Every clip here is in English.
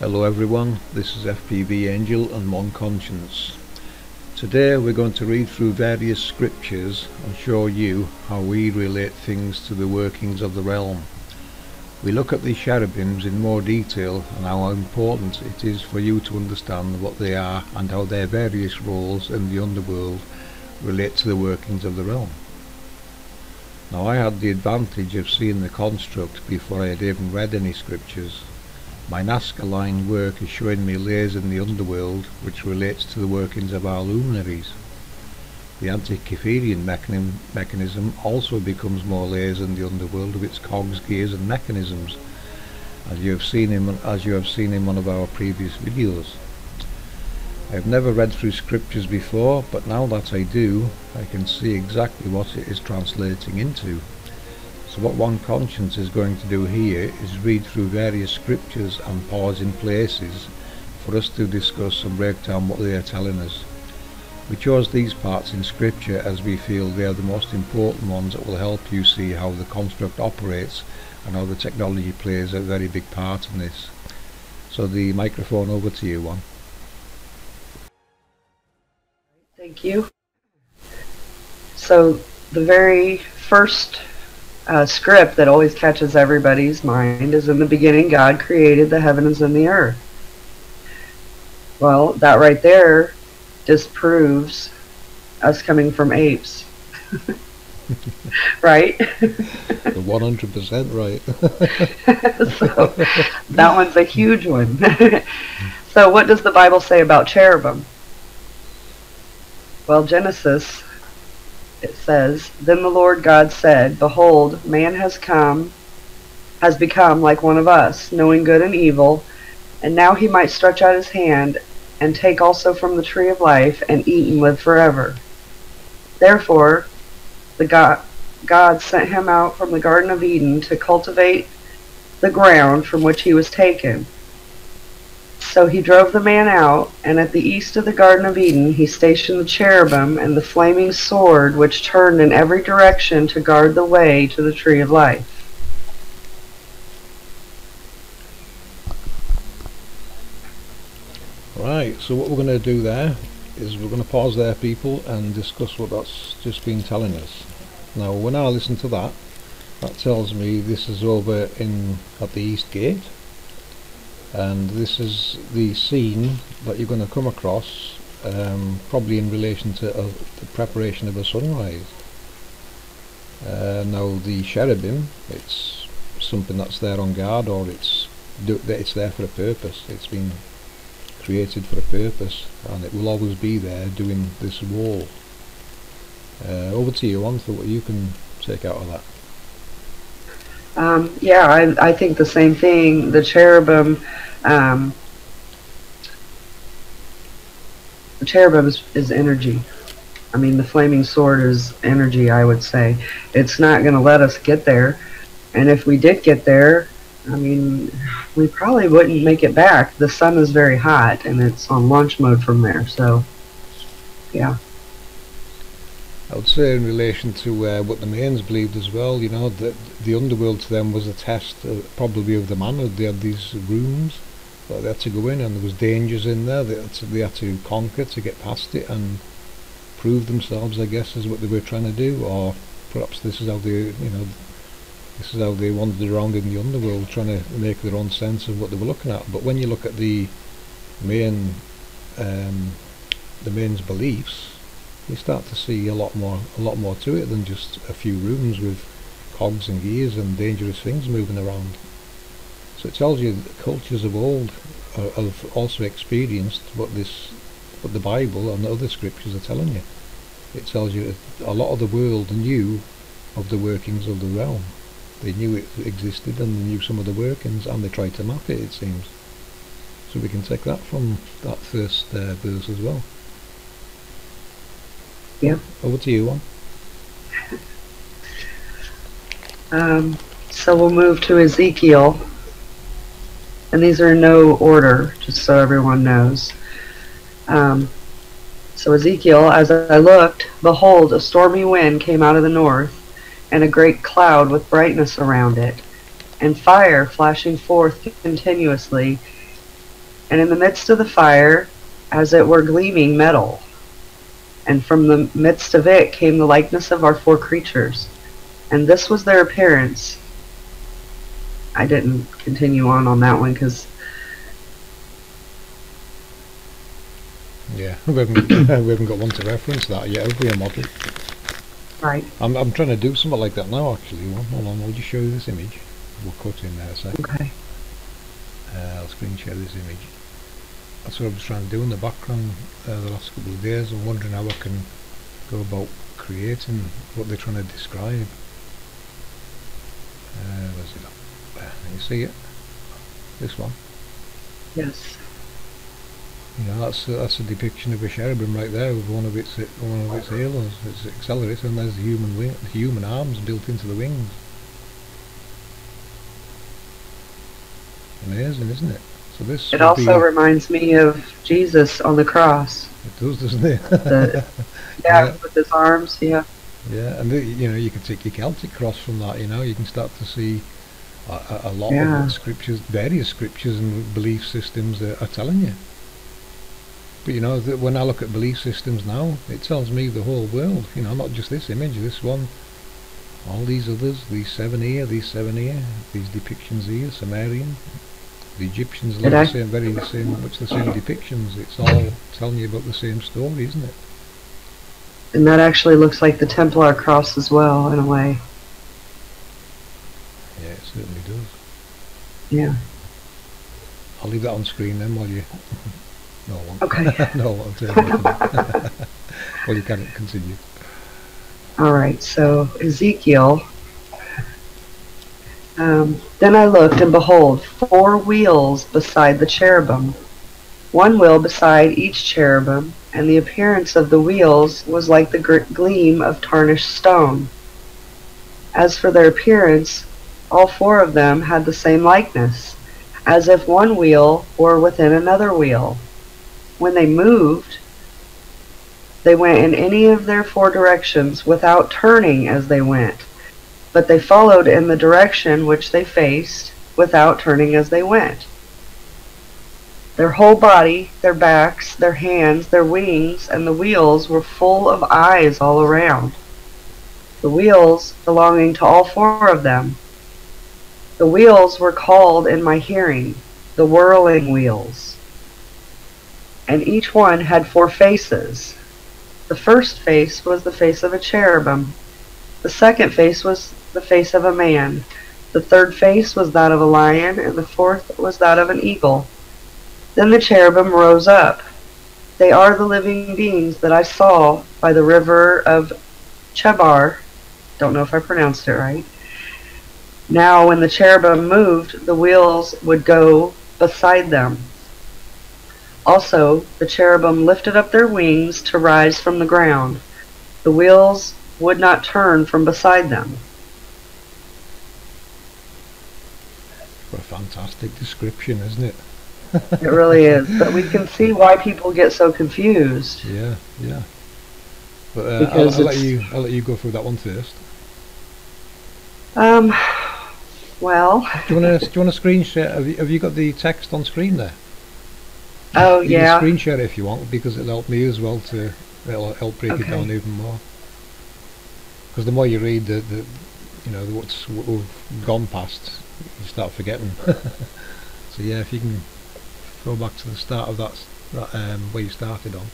Hello everyone, this is FPV Angel and One Conscience. Today we're going to read through various scriptures and show you how we relate things to the workings of the realm. We look at the cherubims in more detail and how important it is for you to understand what they are and how their various roles in the underworld relate to the workings of the realm. Now I had the advantage of seeing the construct before I had even read any scriptures my Nazca line work is showing me layers in the underworld which relates to the workings of our luminaries. The Antikytherian mechanism also becomes more layers in the underworld of its cogs, gears and mechanisms, as you have seen in, as you have seen in one of our previous videos. I have never read through scriptures before, but now that I do, I can see exactly what it is translating into. So what one conscience is going to do here is read through various scriptures and pause in places for us to discuss and break down what they are telling us. We chose these parts in scripture as we feel they are the most important ones that will help you see how the construct operates and how the technology plays a very big part in this. So the microphone over to you, one. Thank you. So the very first uh, script that always catches everybody's mind is in the beginning God created the heavens and the earth. Well, that right there disproves us coming from apes. right? 100% right. so that one's a huge one. so what does the Bible say about cherubim? Well, Genesis it says, Then the Lord God said, Behold, man has come, has become like one of us, knowing good and evil, and now he might stretch out his hand and take also from the tree of life and eat and live forever. Therefore, the God, God sent him out from the Garden of Eden to cultivate the ground from which he was taken. So he drove the man out, and at the east of the Garden of Eden he stationed the cherubim and the flaming sword which turned in every direction to guard the way to the tree of life. Right, so what we're going to do there is we're going to pause there people and discuss what that's just been telling us. Now when I listen to that, that tells me this is over in at the east gate and this is the scene that you're going to come across um, probably in relation to uh, the preparation of a sunrise. Uh, now the cherubim it's something that's there on guard or it's it's there for a purpose. It's been created for a purpose and it will always be there doing this wall. Uh, over to you on what you can take out of that um, yeah, I, I think the same thing. The cherubim, um, the cherubim is, is energy. I mean, the flaming sword is energy, I would say. It's not going to let us get there. And if we did get there, I mean, we probably wouldn't make it back. The sun is very hot, and it's on launch mode from there. So, yeah. I would say in relation to uh, what the Mayans believed as well, you know, that the underworld to them was a test uh, probably of the manhood. They had these rooms that they had to go in and there was dangers in there they had, to, they had to conquer to get past it and prove themselves, I guess, is what they were trying to do. Or perhaps this is how they, you know, this is how they wandered around in the underworld trying to make their own sense of what they were looking at. But when you look at the main, um, the main's beliefs, you start to see a lot more a lot more to it than just a few rooms with cogs and gears and dangerous things moving around. So it tells you that cultures of old uh, have also experienced what this what the Bible and the other scriptures are telling you. It tells you a lot of the world knew of the workings of the realm. They knew it existed and they knew some of the workings and they tried to map it, it seems. So we can take that from that first uh, verse as well. Yeah. Over to you. Um, so we'll move to Ezekiel. And these are in no order, just so everyone knows. Um, so Ezekiel, as I looked, behold, a stormy wind came out of the north, and a great cloud with brightness around it, and fire flashing forth continuously, and in the midst of the fire, as it were gleaming metal. And from the midst of it came the likeness of our four creatures. And this was their appearance. I didn't continue on on that one because Yeah, we haven't, we haven't got one to reference that yet, have we, a model? right. I'm, I'm trying to do something like that now, actually. Hold on, I'll just show you this image. We'll cut in there a sec. Okay. Uh, I'll screen share this image. That's what I was trying to do in the background uh, the last couple of days. I'm wondering how I can go about creating what they're trying to describe. Uh, where's it? There, can you see it? This one. Yes. You know, that's a, that's a depiction of a cherubim right there with one of its one of its halos, its accelerator, and there's the human wing, the human arms built into the wings. Amazing, isn't it? So this It also reminds me of Jesus on the cross. it does, doesn't it? The, yeah, Yeah. with his arms. Yeah. yeah, and the, you know you can take your Celtic cross from that. You know, you can start to see a, a, lot Yeah. of scriptures, various scriptures and belief systems are, are telling you. But you know, that when I look at belief systems now, it tells me the whole world. You know, not just this image, this one, all these others, these seven here, these seven here, these depictions here, Sumerian, the Egyptians, like the same, very the same, much the same depictions. It's all telling you about the same story, isn't it? And that actually looks like the Templar cross as well, in a way. Yeah, it certainly does. Yeah. I'll leave that on screen then while you. no, I won't. Okay. no, I'll turn it off. well, you can continue. All right. So Ezekiel. Um, then I looked, and behold, four wheels beside the cherubim, one wheel beside each cherubim, and the appearance of the wheels was like the gleam of tarnished stone. As for their appearance, all four of them had the same likeness, as if one wheel were within another wheel. When they moved, they went in any of their four directions without turning as they went, but they followed in the direction which they faced without turning as they went. Their whole body, their backs, their hands, their wings, and the wheels were full of eyes all around. The wheels belonging to all four of them. The wheels were called in my hearing the whirling wheels. And each one had four faces. The first face was the face of a cherubim. The second face was the face of a man. The third face was that of a lion, and the fourth was that of an eagle. Then the cherubim rose up. They are the living beings that I saw by the river of Chebar. Don't know if I pronounced it right. Now, when the cherubim moved, the wheels would go beside them. Also, the cherubim lifted up their wings to rise from the ground. The wheels would not turn from beside them. What a fantastic description, isn't it? It really is. But we can see why people get so confused. Yeah, yeah. But uh, I'll, I'll let you. I'll let you go through that one first. Um, well, Do you want to? do you want to screen share? Have you, have you got the text on screen there? oh You can yeah, screen share if you want because it'll help me as well to. It'll help break it down even more. Because the more you read, the, the you know what's what we've gone past, you start forgetting. so yeah, if you can go back to the start of that, that um, where you started on.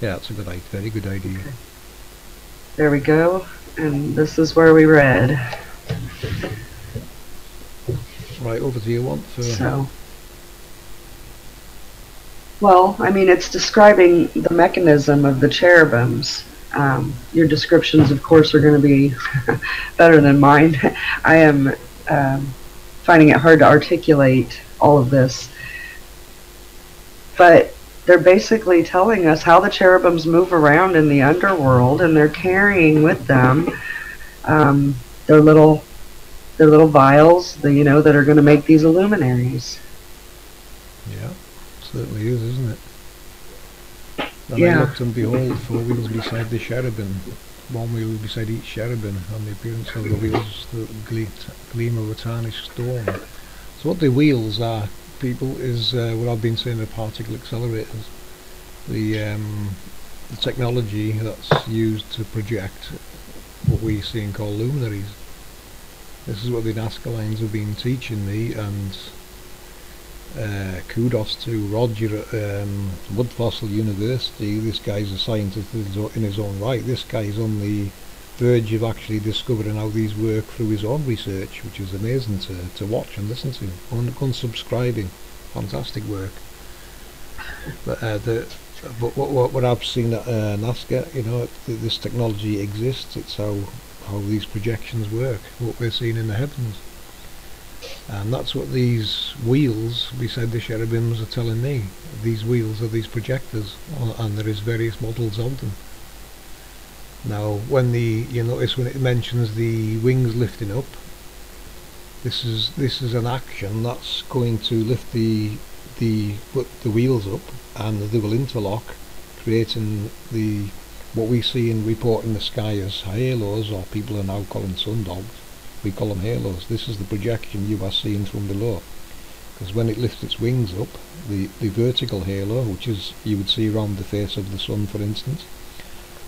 Yeah, that's a good idea. Very good idea. there we go. And this is where we read. Right, over to you one for So, well, I mean, it's describing the mechanism of the cherubims. Um, your descriptions, of course, are going to be better than mine. I am um, finding it hard to articulate all of this. But they're basically telling us how the cherubims move around in the underworld, and they're carrying with them um, their little their little vials, the, you know, that are going to make these illuminaries. Yeah, certainly is, isn't it? And I Yeah. looked and behold, four wheels beside the cherubim, one wheel beside each cherubim, and the appearance of the wheels that gleam of a tarnished stone. So what the wheels are people, is uh, what I've been saying of particle accelerators. The, um, the technology that's used to project what we see and call luminaries. This is what the Nazca lines have been teaching me, and uh, kudos to Roger at um, Woodfossil University. This guy's a scientist in his own right. This guy's on the verge of actually discovering how these work through his own research, which is amazing to, to watch and listen to. Un unsubscribing, fantastic work. But uh, the but what, what, what I've seen at uh, Nazca, you know, th this technology exists. It's how how these projections work, what we're seeing in the heavens. And that's what these wheels, we said the cherubims are telling me. These wheels are these projectors, uh, and there is various models of them. Now, when the you notice when it mentions the wings lifting up, this is this is an action that's going to lift the the the wheels up, and they will interlock, creating the what we see in report in the sky as halos, or people are now calling sundogs. We call them halos. This is the projection you are seeing from below. Because when it lifts its wings up, the, the vertical halo, which is you would see around the face of the sun, for instance,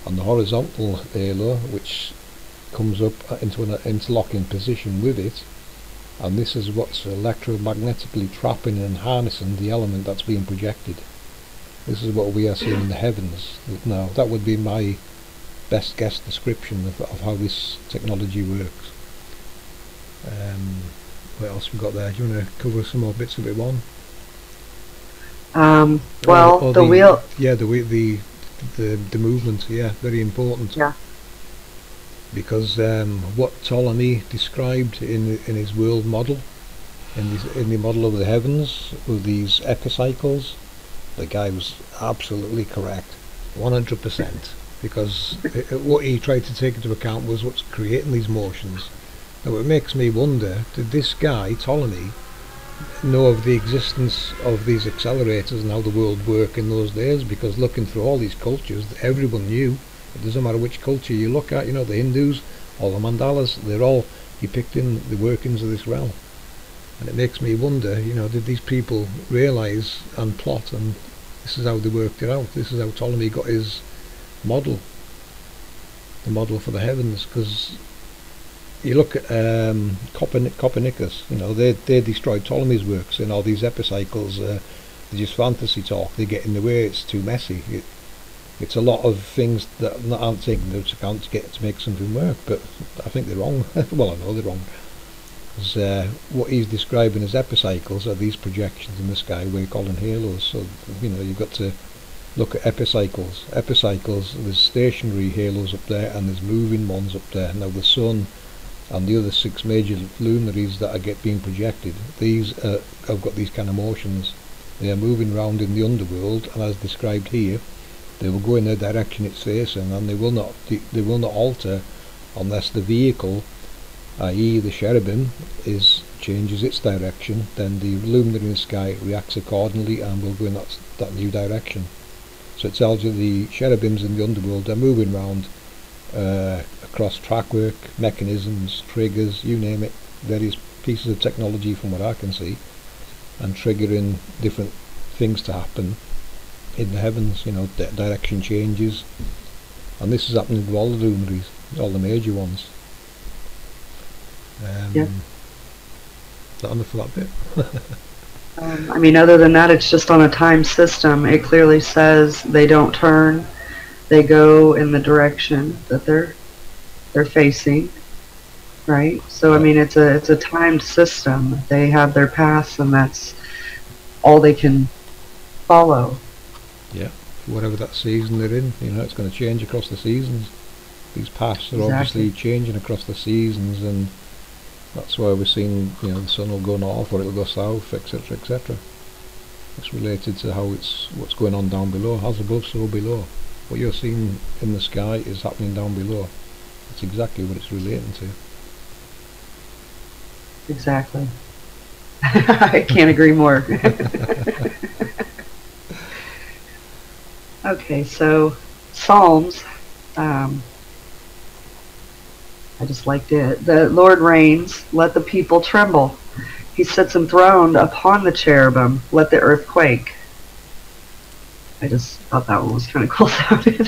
and the horizontal halo, which comes up uh, into an uh, interlocking position with it, and this is what's electromagnetically trapping and harnessing the element that's being projected. This is what we are seeing in the heavens now. That would be my best guess description of, of how this technology works. Um, what else we got there? Do you want to cover some more bits of it, one? Um, well, or, or the, the, wheel. Yeah, the the the the movement. Yeah, very important. Yeah. Because um, what Ptolemy described in in his world model, in the in the model of the heavens with these epicycles, the guy was absolutely correct, 100%, because it, it, what he tried to take into account was what's creating these motions. Now it makes me wonder, did this guy, Ptolemy, know of the existence of these accelerators and how the world worked in those days? Because looking through all these cultures, everyone knew. It doesn't matter which culture you look at, you know, the Hindus, all the mandalas, they're all depicting in the workings of this realm. And it makes me wonder, you know, did these people realise and plot and this is how they worked it out. This is how Ptolemy got his model, the model for the heavens, because you look at um, Copernicus, you know, they they destroyed Ptolemy's works and all these epicycles, uh, they're just fantasy talk. They get in the way. It's too messy. It, it's a lot of things that aren't taken into account to get to make something work. But I think they're wrong. well, I know they're wrong uh, what he's describing as epicycles are these projections in the sky we're calling halos so you know you've got to look at epicycles epicycles there's stationary halos up there and there's moving ones up there now the sun and the other six major luminaries that are get being projected these uh, have got these kind of motions they are moving around in the underworld and as described here they will go in the direction it's facing and they will not they will not alter unless the vehicle i.e. the cherubim is changes its direction, then the luminary in the sky reacts accordingly and will go in that, that new direction. So it tells you the cherubims in the underworld are moving around uh, across trackwork, mechanisms, triggers, you name it, various pieces of technology from what I can see, and triggering different things to happen in the heavens, you know, direction changes. And this is happening with all the luminaries, all the major ones. Um, yeah. Enough for that bit? um, I mean, other than that, it's just on a time system. It clearly says they don't turn; they go in the direction that they're they're facing. Right. So I mean, it's a it's a timed system. They have their paths, and that's all they can follow. Yeah. Whatever that season they're in, you know, it's going to change across the seasons. These paths are exactly. obviously changing across the seasons, and that's why we're seeing, you know, the sun will go north or it'll go south, etc., etc. It's related to how it's what's going on down below. As above, so below. What you're seeing in the sky is happening down below. It's exactly what it's relating to. Exactly. I can't agree more. okay, so Psalms. Um, I just liked it. The Lord reigns, let the people tremble. He sits enthroned upon the cherubim. Let the earth quake. I just thought that one was kind of cool sounding.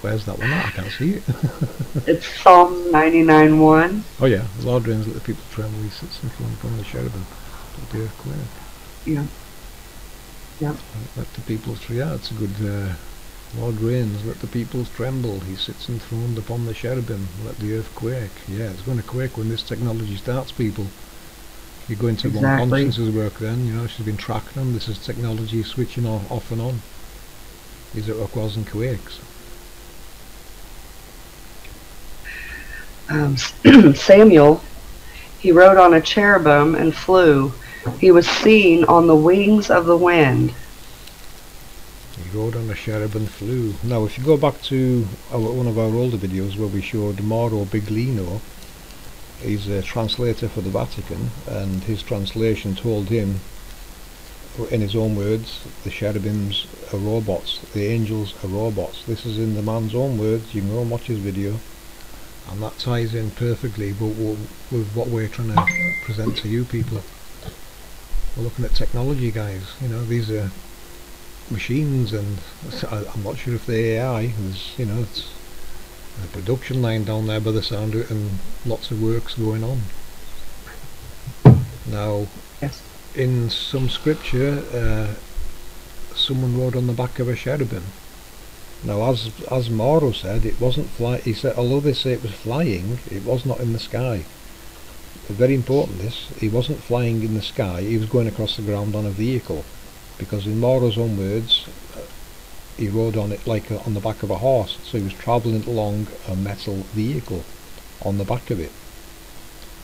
Where's that one at? I can't see it. it's Psalm 99.1. oh yeah, the Lord reigns, let the people tremble, he sits enthroned upon the cherubim. Let the earth quake. Yeah. Yep. Let the people, yeah, it's a good, uh, Lord reigns, let the peoples tremble, he sits enthroned upon the cherubim, let the earth quake. Yeah, it's going to quake when this technology starts, people. You go into Exactly. one conscience's work then, you know, she's been tracking them, this is technology switching off, off and on. These are earthquakes and quakes. Um, Samuel, he rode on a cherubim and flew. He was seen on the wings of the wind. He rode on a cherub and flew. Now, if you go back to our, one of our older videos where we showed Mauro Biglino, he's a translator for the Vatican, and his translation told him, in his own words, the cherubims are robots, the angels are robots. This is in the man's own words. You can go and watch his video, and that ties in perfectly with, with what we're trying to present to you people. We're looking at technology, guys. You know, these are machines and I'm not sure if the AI there's you know it's a production line down there by the sound of it and lots of works going on now Yes. in some scripture uh, someone rode on the back of a cherubim now as as Mauro said it wasn't fly he said although they say it was flying it was not in the sky very important this he wasn't flying in the sky he was going across the ground on a vehicle because in Mauro's own words, uh, he rode on it like a, on the back of a horse, so he was travelling along a metal vehicle on the back of it.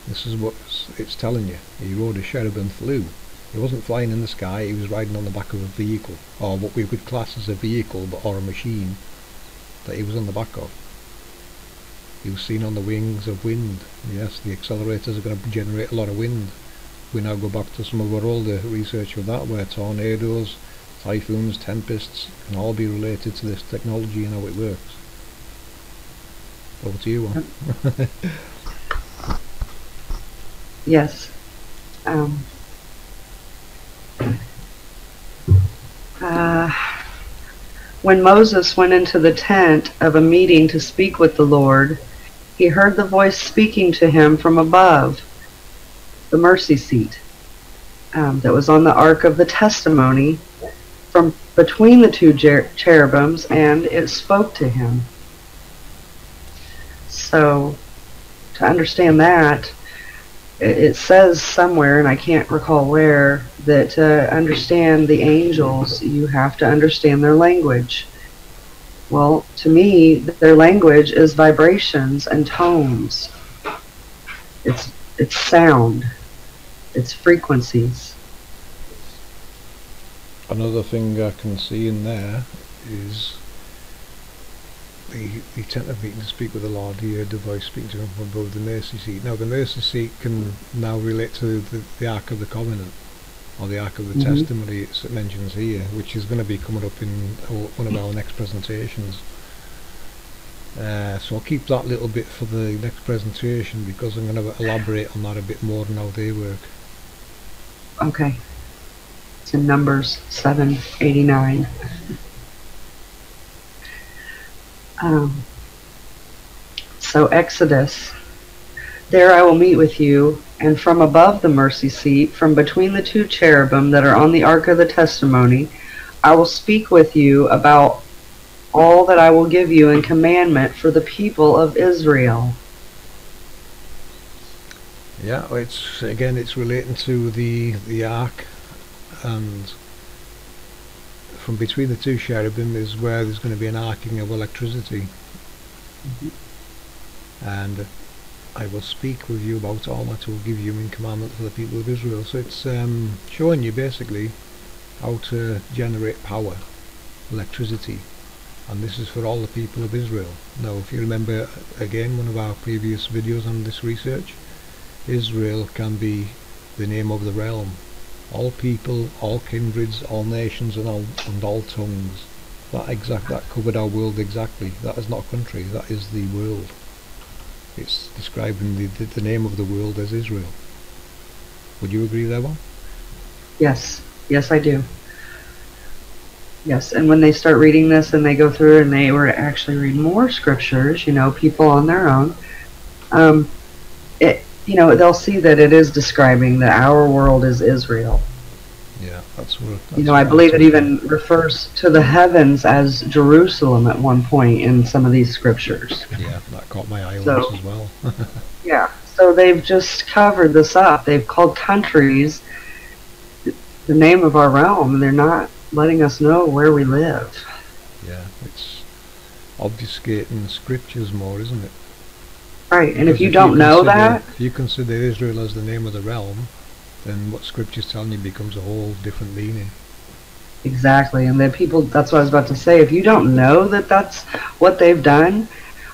This is what it's- it's telling you. He rode a cherubim flew. He wasn't flying in the sky, he was riding on the back of a vehicle, or what we would class as a vehicle but or a machine that he was on the back of. He was seen on the wings of wind. Yes, the accelerators are going to generate a lot of wind we now go back to some of our older research with that where tornadoes, typhoons, tempests can all be related to this technology and how it works. Over to you, one. Yes. Um, uh, when Moses went into the tent of a meeting to speak with the Lord, he heard the voice speaking to him from above the mercy seat um, that was on the ark of the testimony from between the two cher- cherubims, and it spoke to him. So, to understand that, it says somewhere, and I can't recall where, that to understand the angels, you have to understand their language. Well, to me, their language is vibrations and tones. It's it's sound. It's frequencies. Another thing I can see in there is the, the tent of meeting to speak with the Lord, he heard the voice speaking to him from above the mercy seat. Now the mercy seat can now relate to the, the Ark of the Covenant, or the Ark of the Mhm. Testimony it mentions here, which is going to be coming up in one of our next presentations. Uh, so I'll keep that little bit for the next presentation because I'm going to elaborate on that a bit more and how they work. Okay. It's in Numbers 789. Um, so Exodus. There I will meet with you, and from above the mercy seat, from between the two cherubim that are on the ark of the testimony, I will speak with you about all that I will give you in commandment for the people of Israel. Yeah, it's again it's relating to the the ark, and from between the two cherubim is where there's going to be an arcing of electricity, and I will speak with you about all that I will give you in commandment for the people of Israel. So it's um, showing you basically how to generate power, electricity, and this is for all the people of Israel. Now, if you remember again one of our previous videos on this research. Israel can be the name of the realm. All people, all kindreds, all nations, and all and all tongues. That exact that covered our world exactly. That is not a country. That is the world. It's describing the the, the name of the world as Israel. Would you agree there, one? Yes, yes, I do. Yes, and when they start reading this and they go through and they were actually read more scriptures, you know, people on their own, um, it, you know, they'll see that it is describing that our world is Israel. Yeah, that's what. You know, I believe it even refers to the heavens as Jerusalem at one point in some of these scriptures. Yeah, that caught my eye So- as well. Yeah. So they've just covered this up. They've called countries the name of our realm, and they're not letting us know where we live. yeah, it's obfuscating the scriptures more, isn't it? Right. And if you don't know consider- that, if you consider Israel as the name of the realm, then what scripture's telling you becomes a whole different meaning. exactly. And then people, that's what I was about to say. If you don't know that that's what they've done,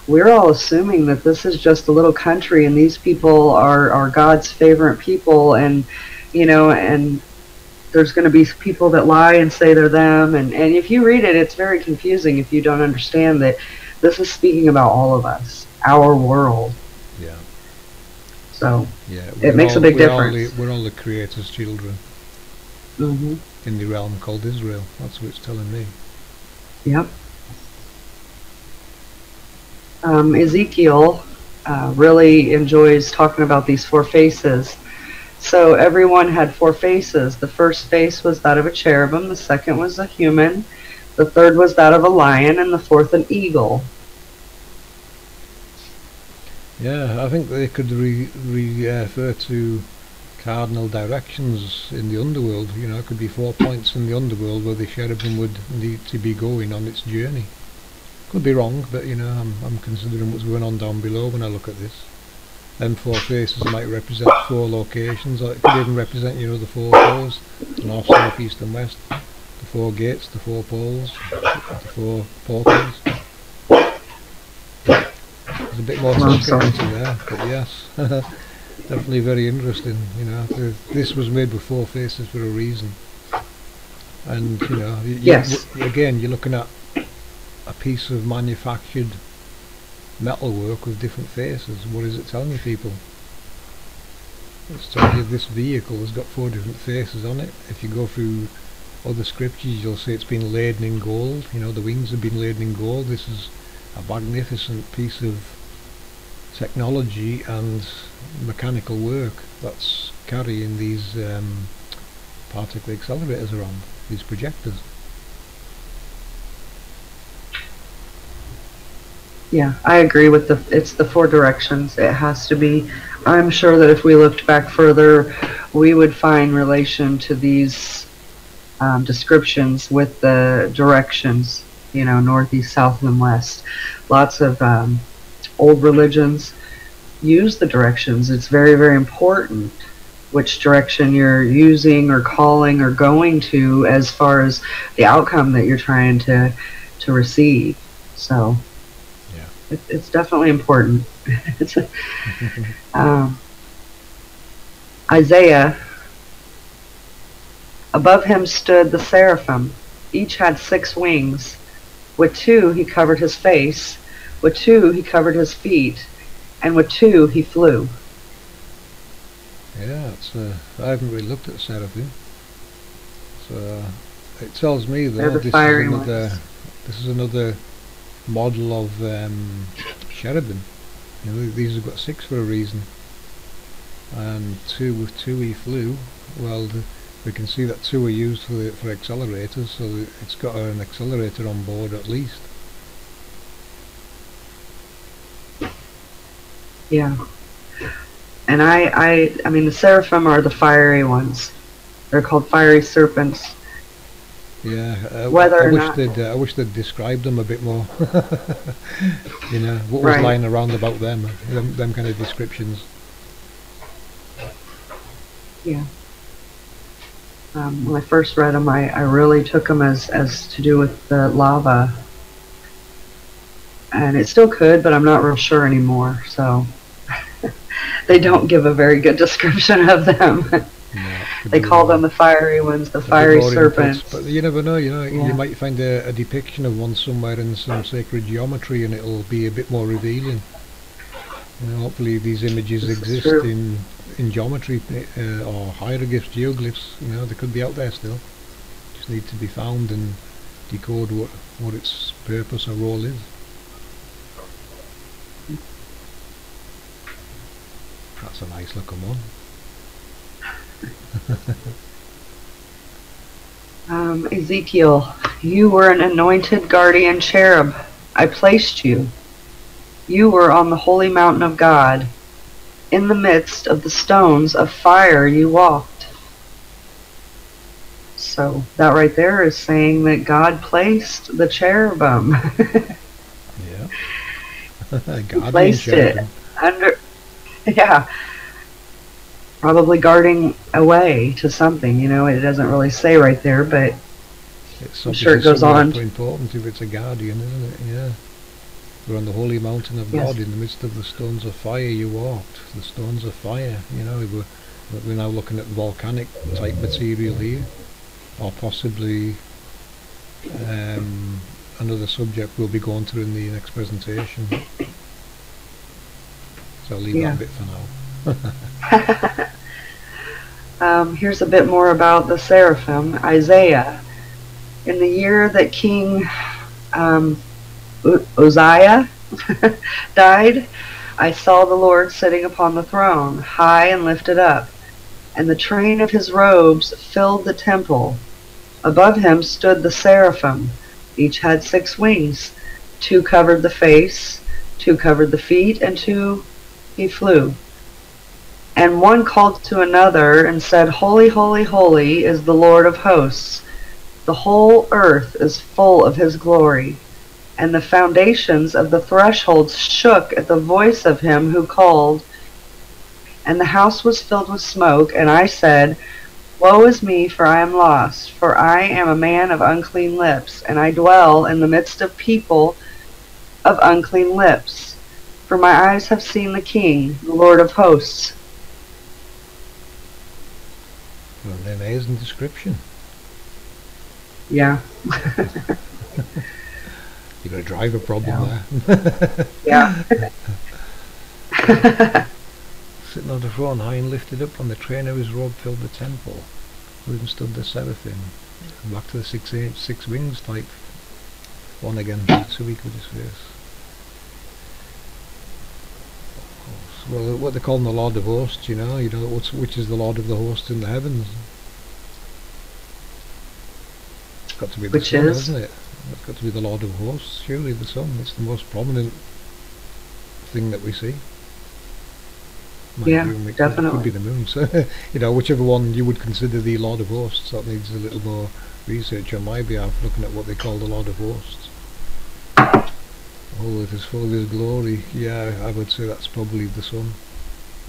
we're all assuming that this is just a little country and these people are, are God's favorite people and, you know, and there's going to be people that lie and say they're them. And, and if you read it, it's very confusing if you don't understand that this is speaking about all of us, our world. Yeah, So, yeah. It makes a big we're all difference. the, we're all the Creator's children hmm in the realm called Israel. That's what it's telling me. Yep. Um, Ezekiel uh, really enjoys talking about these four faces. So everyone had four faces. The first face was that of a cherubim, the second was a human, the third was that of a lion, and the fourth an eagle. Yeah, I think they could re, re, refer to cardinal directions in the underworld. You know, it could be four points in the underworld where the cherubim would need to be going on its journey. Could be wrong, but you know, I'm, I'm considering what's going on down below when I look at this. Them four faces might represent four locations, or it could even represent, you know, the four poles, north, south, east and west, the four gates, the four poles, the four portals. There's a bit more to there, but yes, definitely very interesting. You know, the, this was made with four faces for a reason, and you know, you- Yes. w- again, you're looking at a piece of manufactured metalwork with different faces. What is it telling you, people? It's telling you this vehicle has got four different faces on it. If you go through other scriptures, you'll see it's been laden in gold. You know, the wings have been laden in gold. This is a magnificent piece of technology and mechanical work that's carrying these um, particle accelerators around, these projectors. Yeah, I agree with the. It's the four directions. It has to be. I'm sure that if we looked back further, we would find relation to these um, descriptions with the directions. You know, north, east, south, and west. Lots of um, old religions use the directions. It's very, very important which direction you're using or calling or going to as far as the outcome that you're trying to to receive. So it, it's definitely important. it's a, um, Isaiah. Above him stood the seraphim. Each had six wings. With two he covered his face. With two he covered his feet. And with two he flew. Yeah, it's. Uh, I haven't really looked at Seraphim, so uh, it tells me though this is another. ones. This is another model of um, cherubim. You know, these have got six for a reason, and two with two he flew. Well, the, we can see that two are used for the, for accelerators, so it's got an accelerator on board at least. Yeah. And I, I, I mean, the seraphim are the fiery ones. They're called fiery serpents. Yeah, uh, Whether I or wish not- they'd uh, I wish they'd described them a bit more. you know, what was Right. lying around about them, them, them kind of descriptions. Yeah. Um, when I first read them, I, I really took them as, as to do with the lava. And it still could, but I'm not real sure anymore. So they don't give a very good description of them. Could they call them the fiery ones, the fiery serpents. but you never know. You know, Yeah. you might find a, a depiction of one somewhere in some sacred geometry, and it'll be a bit more revealing. You know, hopefully these images This exist in in geometry uh, or hieroglyphs, geoglyphs, you know, they could be out there still. Just need to be found and decode what, what its purpose or role is. That's a nice looking one. um, Ezekiel, you were an anointed guardian cherub. I placed you. You were on the holy mountain of God. In the midst of the stones of fire you walked. So that right there is saying that God placed the cherubim. yeah. God placed it under yeah. Probably guarding away to something, you know, it doesn't really say right there, but it's I'm sure it goes on. Super important if it's a guardian, isn't it? Yeah. We're on the holy mountain of yes. God in the midst of the stones of fire you walked. The stones of fire, you know, we're, we're now looking at volcanic type material here. Or possibly um, another subject we'll be going through in the next presentation. So I'll leave yeah. that bit for now. um, here's a bit more about the seraphim. Isaiah. In the year that King um, Uzziah died, I saw the Lord sitting upon the throne, high and lifted up, and the train of his robes filled the temple. Above him stood the seraphim. Each had six wings. Two covered the face, two covered the feet, and two he flew. And one called to another and said, Holy, holy, holy is the Lord of hosts. The whole earth is full of his glory and the foundations of the thresholds shook at the voice of him who called. And the house was filled with smoke, and I said, Woe is me, for I am lost, for I am a man of unclean lips, and I dwell in the midst of people of unclean lips. For my eyes have seen the King, the Lord of hosts. Well, an amazing description. Yeah. You've got a driver problem yeah. there. yeah. Sitting on the throne, high and lifted up on the train of his robe filled the temple. Within stood the seraphim. Back to the six eight, six wings type. One again, so we could his face. Well, what they call the Lord of Hosts, you know, you know what's, which is the Lord of the Hosts in the heavens. It's got to be the which sun, is? isn't it? It's got to be the Lord of Hosts, surely the sun. It's the most prominent thing that we see. Might yeah, be, definitely. Could be the moon. So, you know, whichever one you would consider the Lord of Hosts, that needs a little more research on my behalf, looking at what they call the Lord of Hosts. Oh, it is full of His glory. Yeah, I would say that's probably the sun.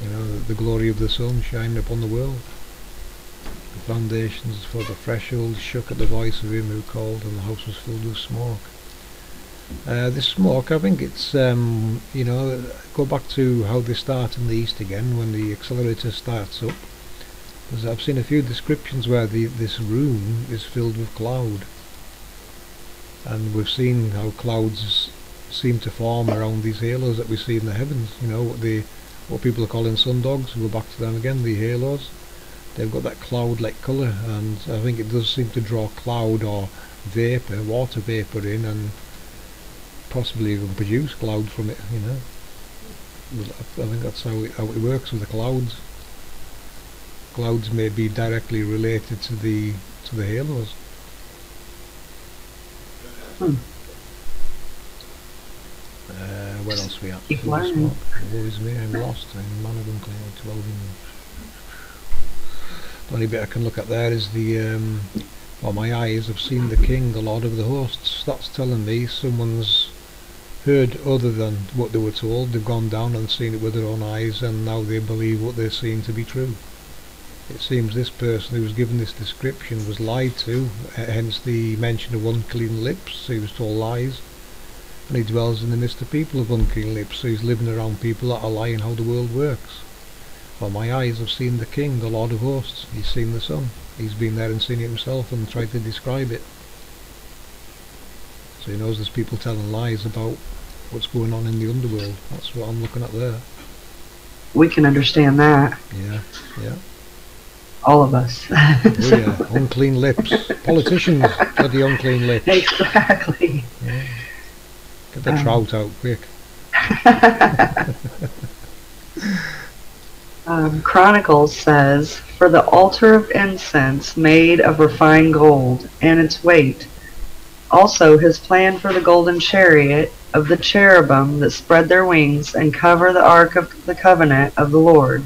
You know, the glory of the sun shining upon the world. The foundations for the threshold shook at the voice of him who called, and the house was filled with smoke. Uh, this smoke, I think it's, um, you know, go back to how they start in the east again, when the accelerator starts up. Because I've seen a few descriptions where the, this room is filled with cloud. And we've seen how clouds seem to form around these halos that we see in the heavens. You know, what, the, what people are calling sundogs, we'll go back to them again, the halos they've got that cloud-like colour and I think it does seem to draw cloud or vapour, water vapour in and possibly even produce cloud from it, you know. I think that's how it, how it works with the clouds. Clouds may be directly related to the to the halos. Hmm. Uh, where else we at? Keep learning. Woe is me, I'm lost. I'm man of unclean, 12 the only bit I can look at there is the, um, well my eyes have seen the King, the Lord of the Hosts. That's telling me someone's heard other than what they were told. They've gone down and seen it with their own eyes and now they believe what they're seeing to be true. It seems this person who was given this description was lied to, hence the mention of unclean lips. He was told lies. And he dwells in the midst of people of unclean lips, so he's living around people that are lying how the world works. For my eyes have seen the King, the Lord of Hosts. He's seen the sun. He's been there and seen it himself and tried to describe it. So he knows there's people telling lies about what's going on in the underworld. That's what I'm looking at there. we can understand that. Yeah, yeah. All of us. Oh yeah, unclean lips. Politicians the unclean lips. exactly. Yeah. Get the Um, trout out quick. Um, Chronicles says, For the altar of incense made of refined gold, and its weight. Also his plan for the golden chariot of the cherubim that spread their wings and cover the ark of the covenant of the Lord.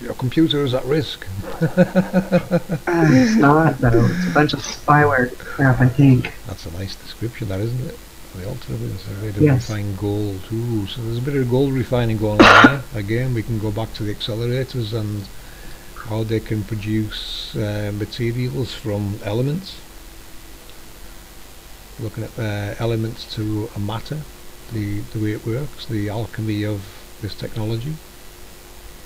Your computer is at risk. Uh, it's not, though. It's a bunch of spyware crap, I think. That's a nice description, that isn't it? The incense made of Yes. refined gold. Ooh, so there's a bit of gold refining going on there. Again, we can go back to the accelerators and how they can produce uh, materials from elements. Looking at uh, elements to a matter, the the way it works, the alchemy of this technology,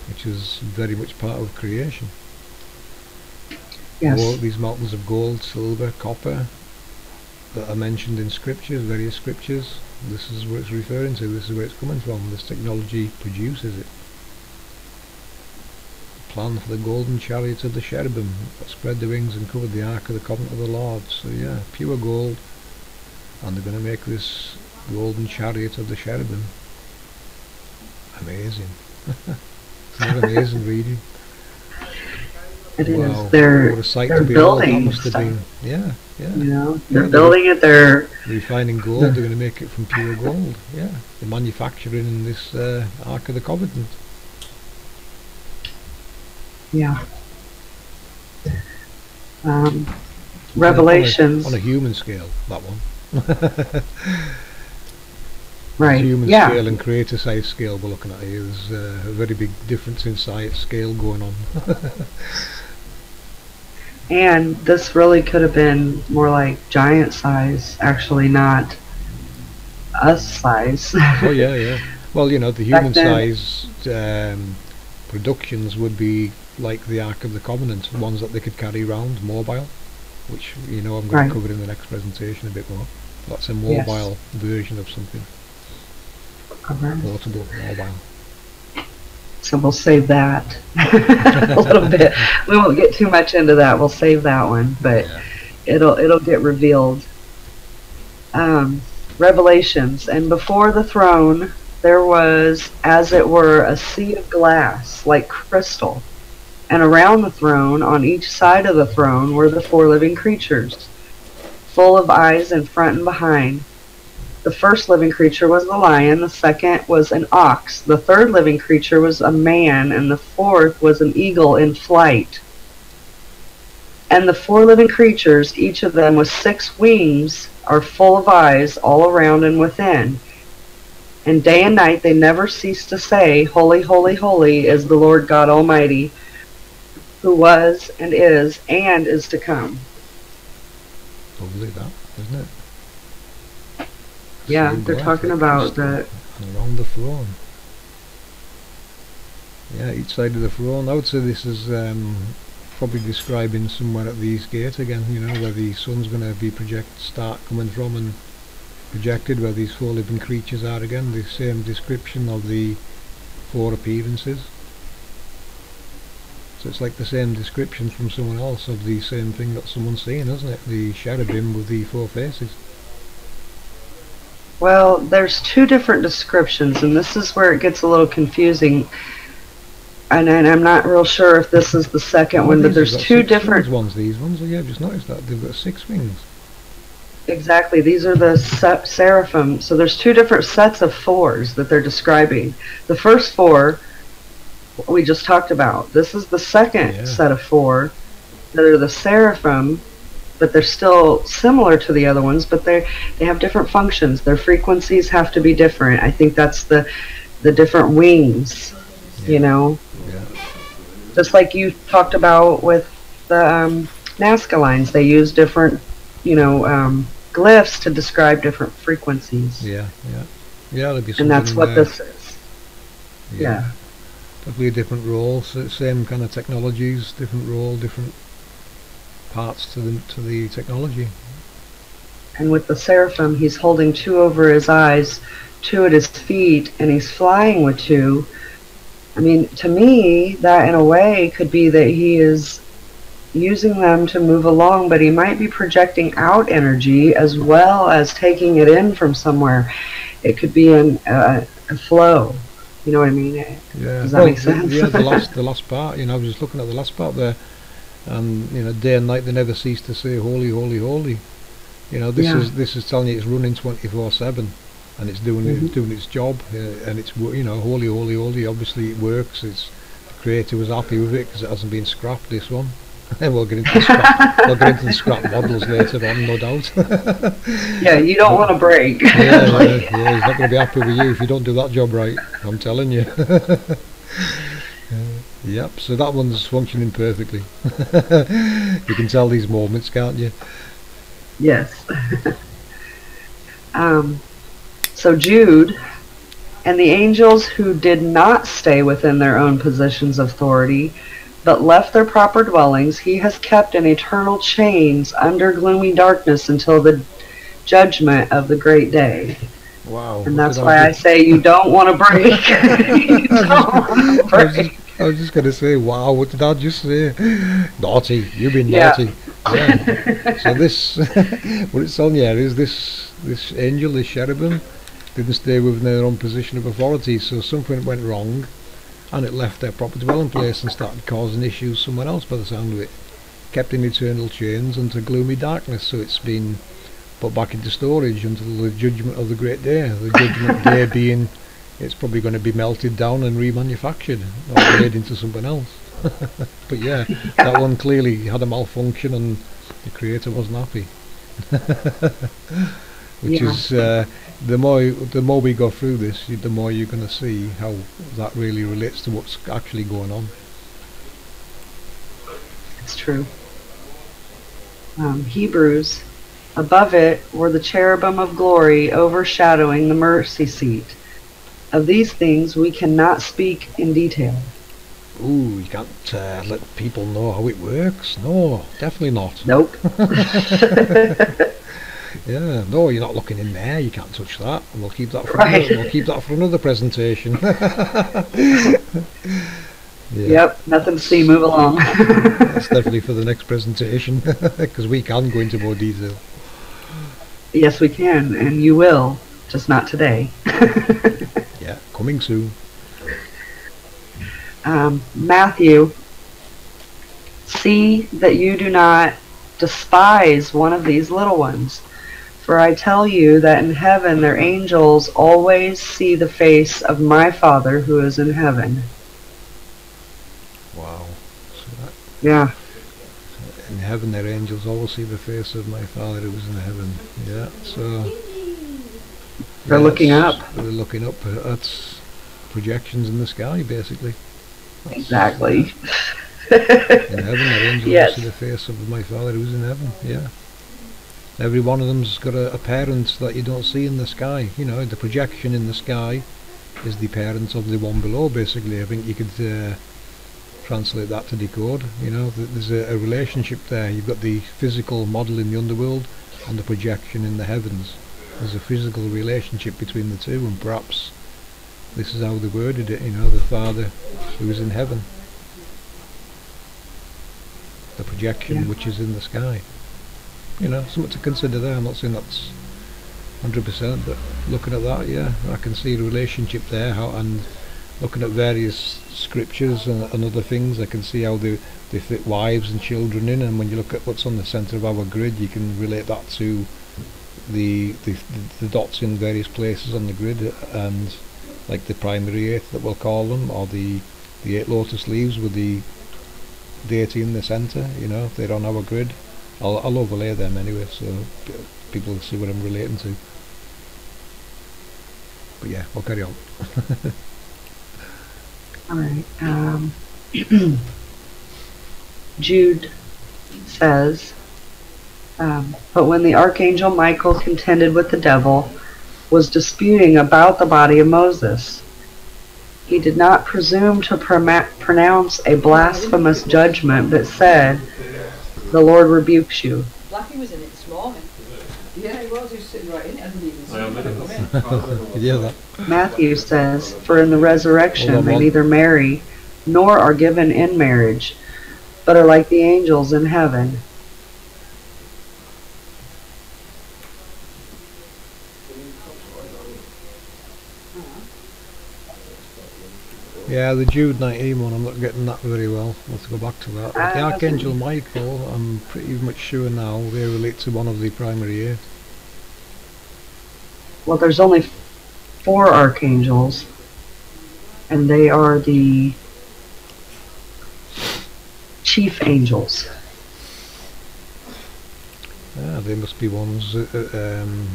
which is very much part of creation. Yes. All these mountains of gold, silver, copper that are mentioned in scriptures, various scriptures. This is where it's referring to. This is where it's coming from. This technology produces it. The plan for the golden chariot of the cherubim that spread the wings and covered the ark of the covenant of the Lord. So yeah, pure gold. And they're going to make this golden chariot of the cherubim. Amazing. It's not amazing reading. It is. Wow. They're, what a sight they're to that building must have been. Yeah, yeah. you know, they're they're- building it. They're refining gold, they're going to make it from pure gold. Yeah, they're manufacturing in this uh, Ark of the Covenant. yeah. Um, Revelations, on a, on a human scale. That one, right? human Yeah, scale and creator size scale. We're looking at here. There's uh, a very big difference in size scale going on. and this really could have been more like giant size, actually, not us size. oh yeah, yeah. Well, you know, the human then- size um, productions would be like the Ark of the Covenant, ones that they could carry around mobile, which you know I'm going Right. to cover in the next presentation a bit more. That's a Yes. mobile version of something, portable mobile. So we'll save that a little bit. We won't get too much into that. We'll save that one, but Yeah. it'll it'll get revealed. Um, Revelations, and before the throne there was, as it were, a sea of glass like crystal, and around the throne, on each side of the throne, were the four living creatures, full of eyes in front and behind. The first living creature was the lion, the second was an ox, the third living creature was a man, and the fourth was an eagle in flight. And the four living creatures, each of them with six wings, are full of eyes all around and within. And day and night they never cease to say, Holy, holy, holy is the Lord God Almighty, who was and is and is to come. Lovely that, isn't it? Yeah, they're talking about the around the throne. Yeah, each side of the throne. I would say this is um, probably describing somewhere at the East Gate again. You know, where the sun's going to be project start coming from and projected, where these four living creatures are again. The same description of the four appearances. So it's like the same description from someone else of the same thing that someone's seen, isn't it? The cherubim with the four faces. Well, there's two different descriptions, and this is where it gets a little confusing. And, and I'm not real sure if this is the second Oh, one, but there's two different. ones. These ones, oh, yeah, I've just noticed that they've got six wings. Exactly, these are the seraphim. So there's two different sets of fours that they're describing. The first four we just talked about. This is the second Yeah. set of four that are the seraphim, but they're still similar to the other ones, but they they have different functions. Their frequencies have to be different. I think that's the the different wings, you know. Yeah, Just like you talked about with the um, Nazca lines, they use different, you know, um, glyphs to describe different frequencies, yeah, yeah. Yeah, there'll be and that's what there. this is. yeah. Probably a different role, so same kind of technologies, different role, different parts to the to the technology. And with the seraphim, he's holding two over his eyes, two at his feet, and he's flying with two. I mean, to me, that in a way could be that he is using them to move along, but he might be projecting out energy as well as taking it in from somewhere. It could be in uh, a flow. You know what I mean? Yeah. Does that make sense? The, yeah, the last, the last part. You know, I was just looking at the last part there, and you know, day and night they never cease to say, "Holy, holy, holy." You know, this Yeah. is this is telling you it's running twenty four seven, and it's doing Mhm. it, doing its job, uh, and it's you know, holy, holy, holy. Obviously, it works. It's the creator was happy with it because it hasn't been scrapped. This one. And we'll get into the scrap. we'll get into the scrap models later on, no doubt. Yeah, you don't want to break. yeah, yeah, yeah, he's not going to be happy with you if you don't do that job right. I'm telling you. Yep, so that one's functioning perfectly. you can tell these moments, can't you? Yes. um, so Jude and the angels who did not stay within their own positions of authority, but left their proper dwellings, he has kept in eternal chains under gloomy darkness until the judgment of the great day. Wow. And that's why I say you don't want to break. you don't want to break. I was just going to say, wow, what did I just say? Naughty, you've been Yeah. naughty. Yeah. so this, what it's you here is this, this angel, this cherubim, didn't stay within their own position of authority, so something went wrong, and it left their proper dwelling place and started causing issues somewhere else by the sound of it. Kept in eternal chains unto gloomy darkness, so it's been put back into storage until the judgment of the great day. The judgment day being it's probably going to be melted down and remanufactured or made into something else. but yeah, that one clearly had a malfunction and the creator wasn't happy. Which Yeah. is uh, the more the more we go through this, the more you're going to see how that really relates to what's actually going on. It's true. Um, Hebrews. Above it were the cherubim of glory overshadowing the mercy seat. Of these things we cannot speak in detail. Ooh, you can't uh, let people know how it works. No, definitely not. Nope. Yeah, no, you're not looking in there. You can't touch that. And we'll keep that for Right. another, we'll keep that for another presentation. yeah, Yep. Nothing to see. Move along. that's definitely for the next presentation because we can go into more detail. yes, we can, and you will, just not today. Yeah, coming soon. um, Matthew, see that you do not despise one of these little ones. For I tell you that in heaven their angels always see the face of my Father who is in heaven. Wow. So that, Yeah, in heaven, their angels always see the face of my Father who is in heaven. Yeah, so They're yeah, looking up. They're looking up. That's projections in the sky, basically. That's- exactly. In heaven, their angels Yes. see the face of my Father who's in heaven. Yeah. Every one of them's got a, a parent that you don't see in the sky. You know, the projection in the sky is the parent of the one below. Basically, I think you could uh, translate that to decode. You know, th- there's a, a relationship there. You've got the physical model in the underworld and the projection in the heavens. There's a physical relationship between the two, and perhaps this is how they worded it. You know, the Father who is in heaven the projection Yeah. which is in the sky. You know, something to consider there. I'm not saying that's 100%, but looking at that, yeah, I can see a relationship there. How and looking at various scriptures and, and other things, I can see how they they fit wives and children in. And when you look at what's on the centre of our grid, you can relate that to the the, the dots in various places on the grid, and like the primary eight that we'll call them, or the the eight lotus leaves with the deity in the centre, you know, they're on our grid. I'll, I'll overlay them anyway, so people will see what I'm relating to. But yeah, we'll carry on. All right. Um, Jude says, um, but when the archangel Michael contended with the devil, was disputing about the body of Moses, he did not presume to proma- pronounce a blasphemous judgment, but said, "The Lord rebukes you." Blackie was in it this morning. Yeah, he was. He was sitting right in it. I didn't even see him come in. Did you hear that? Matthew says, For in the resurrection they neither marry nor are given in marriage, but are like the angels in heaven. Yeah, the Jude 19 one, I'm not getting that very well. I'll have to go back to that. But the Ah, Archangel Michael, I'm pretty much sure now they relate to one of the primary eight. Well, there's only four archangels, and they are the chief angels. Yeah, they must be ones that, uh, um,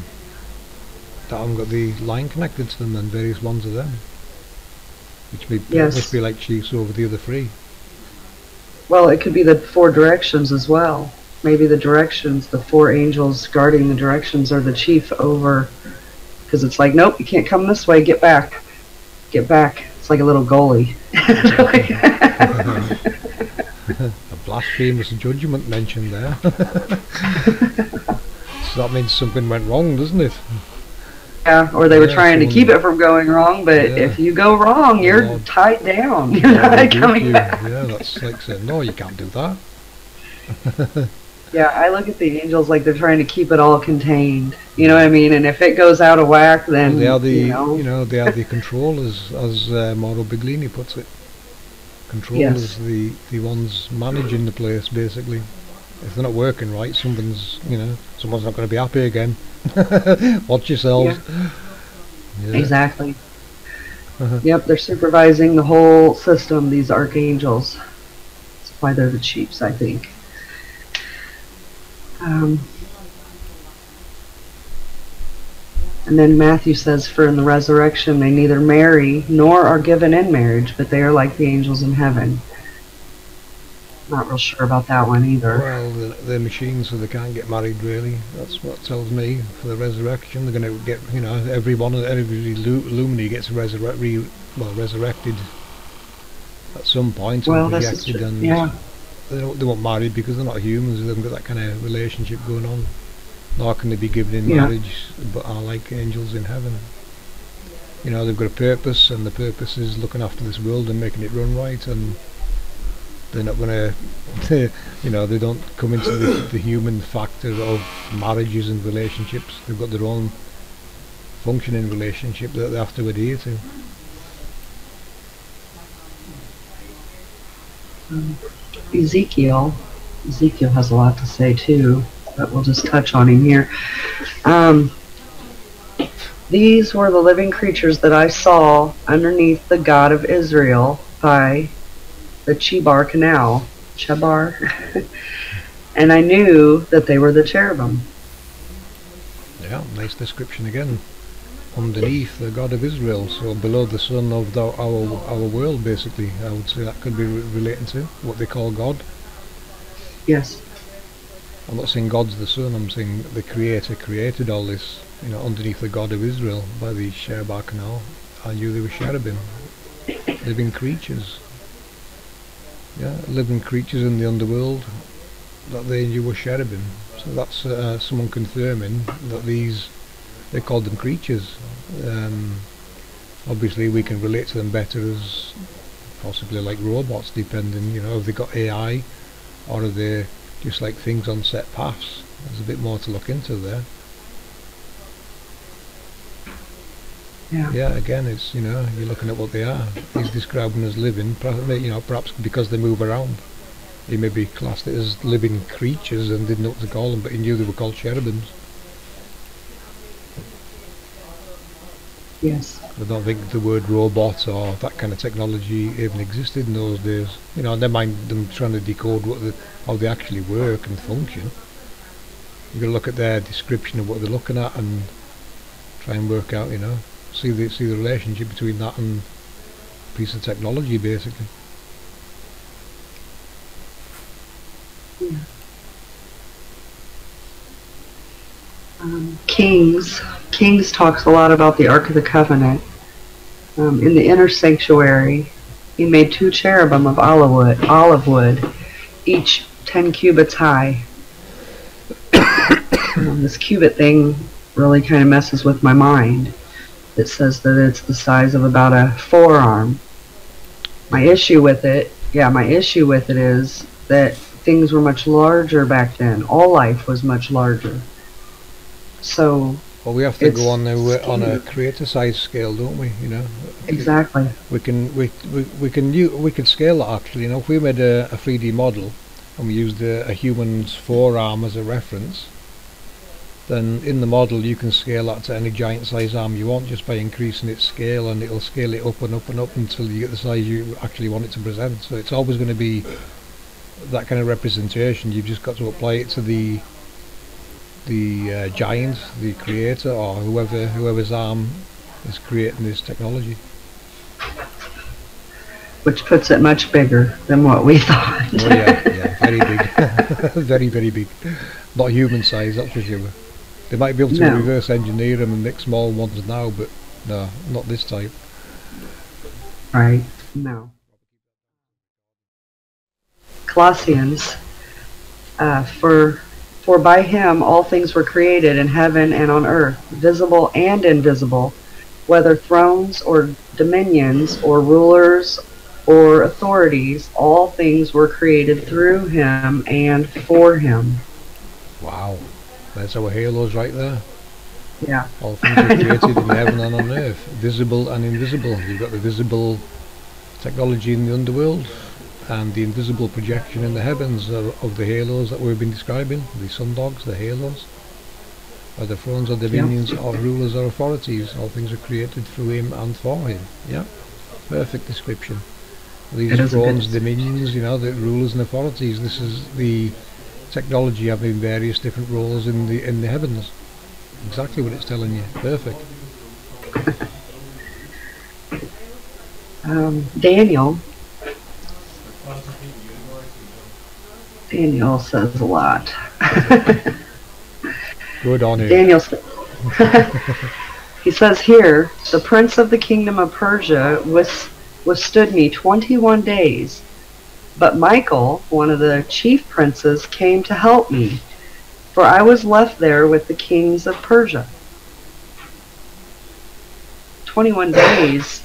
that haven't got the line connected to them and various ones of them. Which may, Yes. must be like chiefs over the other three. Well, it could be the four directions as well. Maybe the directions, the four angels guarding the directions are the chief over. Because it's like, nope, you can't come this way, get back. Get back. It's like a little goalie. A blasphemous judgment mentioned there. so that means something went wrong, doesn't it? Yeah, or they were Yeah, trying to keep it from going wrong, but Yeah. if you go wrong, you're Lord. tied down. You're not coming you. back. Yeah, that's like saying, no, you can't do that. Yeah, I look at the angels like they're trying to keep it all contained. You know what I mean? And if it goes out of whack, then Well, they are the, you know, you know, they are the controllers, as uh, Mauro Biglino puts it. Controllers, the the ones managing the place, basically. If they're not working right, someone's, you know, someone's not going to be happy again. Watch yourselves. Yeah. exactly. Uh-huh. Yep, they're supervising the whole system. These archangels. That's why they're the chiefs, I think. Um, and then Matthew says, "For in the resurrection they neither marry nor are given in marriage, but they are like the angels in heaven." Not real sure about that one either. Well, they're, they're machines, so they can't get married. Really, that's what tells me. For the resurrection, they're going to get, you know, every one, of every lu- Lumini gets resurre- re, well, resurrected at some point. Well, rejected true. and Yeah. they don't, they won't marry because they're not humans. They haven't got that kind of relationship going on. Nor can they be given in Yeah. marriage, but are like angels in heaven. You know, they've got a purpose, and the purpose is looking after this world and making it run right. And they're not going to, you know, they don't come into the, the human factor of marriages and relationships. They've got their own functioning relationship that they have to adhere to. Ezekiel. Ezekiel has a lot to say too, but we'll just touch on him here. Um, these were the living creatures that I saw underneath the God of Israel by the Chebar Canal. Chebar. and I knew that they were the cherubim. Yeah, nice description again. Underneath the God of Israel, so below the sun of the, our our world, basically. I would say that could be re- relating to what they call God. Yes. I'm not saying God's the sun. I'm saying the Creator created all this. You know, underneath the God of Israel by the Shebar Canal. I knew they were cherubim, living creatures. Yeah, living creatures in the underworld. That they knew were cherubim. So that's uh, someone confirming that these they called them creatures. Um, obviously, we can relate to them better as possibly like robots, depending, you know, if they got AI or are they just like things on set paths. There's a bit more to look into there. Yeah. Yeah, again, it's you know you're looking at what they are. He's describing as living, perhaps, you know, perhaps because they move around. He may be classed as living creatures and didn't know what to call them, but he knew they were called cherubims. Yes. I don't think the word robot or that kind of technology even existed in those days. You know, never mind them trying to decode what the, how they actually work and function. You've got to look at their description of what they're looking at and try and work out, you know, see the see the relationship between that and a piece of technology, basically. Um, Kings. Kings talks a lot about the Ark of the Covenant. Um, in the inner sanctuary, he made two cherubim of olive wood, olive wood, each ten cubits high. um, this cubit thing really kind of messes with my mind. It says that it's the size of about a forearm. My issue with it, yeah, my issue with it is that things were much larger back then. All life was much larger. So Well, we have to go on a, on a creator size scale, don't we? You know, exactly, we can we we, we can u- we can scale that actually. You know, if we made a, a 3D model and we used a, a human's forearm as a reference, then in the model you can scale that to any giant size arm you want just by increasing its scale, and it'll scale it up and up and up until you get the size you actually want it to present. So it's always going to be that kind of representation. You've just got to apply it to the the uh, giant, the creator, or whoever whoever's arm is creating this technology. which puts it much bigger than what we thought. Oh yeah, yeah, very big, very very big. Not human size, that's for sure. They might be able to No. reverse engineer them and make small ones now, but no, not this type. Right. No. Colossians, uh, for for by him all things were created in heaven and on earth, visible and invisible, whether thrones or dominions or rulers or authorities, all things were created through him and for him. Wow, there's our halos right there. Yeah. All things are created in heaven and on earth, visible and invisible. You've got the visible technology in the underworld and the invisible projection in the heavens of, of the halos that we've been describing, the sundogs, the halos, are the thrones or dominions or rulers or authorities, all things are created through him and for him. Yeah, perfect description. These It is a good thrones, dominions, you know, the rulers and authorities. This is the technology having various different roles in the in the heavens. Exactly what it's telling you. Perfect. Um, Daniel. Daniel says a lot. Good on it. Daniel. he says here, the prince of the kingdom of Persia with, withstood me 21 days. But Michael, one of the chief princes, came to help me, for I was left there with the kings of Persia. 21 days.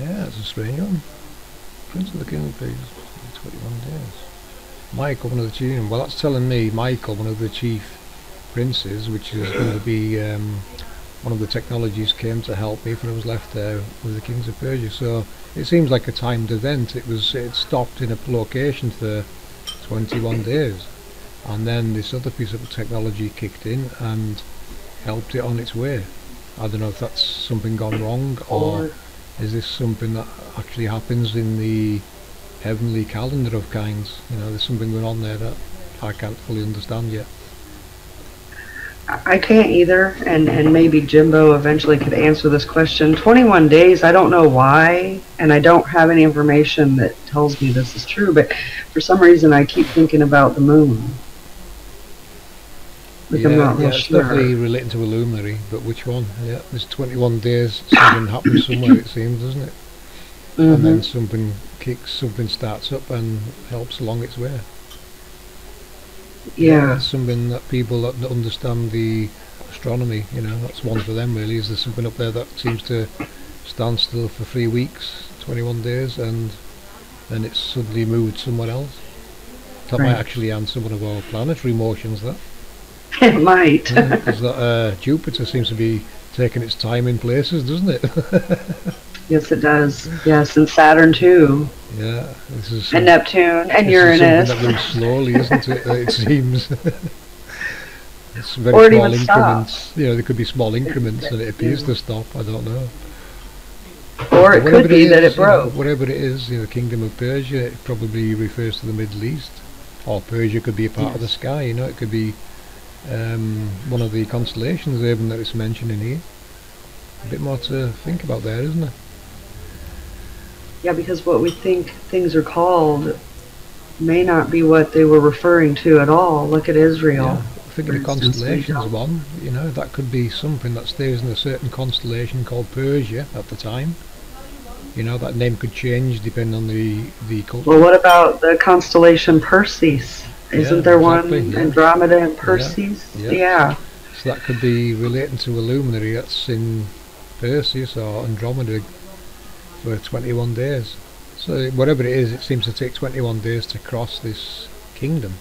Yeah, it's a strange one. Prince of the King of Peace, 21 days. Michael, one of the chief. Well, that's telling me Michael, one of the chief princes, which is going to be um, one of the technologies, came to help me when I was left there with the kings of Persia. So it seems like a timed event. It was it stopped in a location for 21 days, and then this other piece of technology kicked in and helped it on its way. I don't know if that's something gone wrong or Or is this something that actually happens in the heavenly calendar of kinds? You know, there's something going on there that I can't fully understand yet. I can't either, and, and maybe Jimbo eventually could answer this question. 21 days, I don't know why, and I don't have any information that tells me this is true, but for some reason I keep thinking about the moon. Like yeah, I'm not yeah, it's sure. definitely relating to a luminary, but which one? Yeah, there's 21 days, something happens somewhere it seems, doesn't it? And Mhm. then something kicks, something starts up and helps along its way. Yeah, something that people that understand the astronomy, you know, that's one for them really. Is there something up there that seems to stand still for three weeks, 21 days, and then it's suddenly moved somewhere else? That might actually answer one of our planetary motions, that. it might. Because that uh, Jupiter seems to be taking its time in places, doesn't it? yes, it does. Yes, and Saturn too, yeah, this is and Neptune, and Uranus. something that moves slowly, isn't it? It seems. it's very Or small increments. You know, there could be small increments, and it appears to stop. I don't know. Or it could be that it you know, whatever it is, you know, Kingdom of Persia, it probably refers to the Middle East. Or Persia could be a part of the sky, you know, it could be um, one of the constellations even that it's mentioned in here. A bit more to think about there, isn't there? Yeah, because what we think things are called may not be what they were referring to at all. Look at Israel. Yeah. I think of the for instance, we constellations one, you know, that could be something that stays in a certain constellation called Persia at the time. You know that name could change depending on the the culture. Well, what about the constellation Perseus? Isn't Yeah, there exactly, one yeah. Andromeda and Perseus? yeah. yeah. So that could be relating to a luminary that's in Perseus or Andromeda for 21 days. So whatever it is, it seems to take 21 days to cross this kingdom.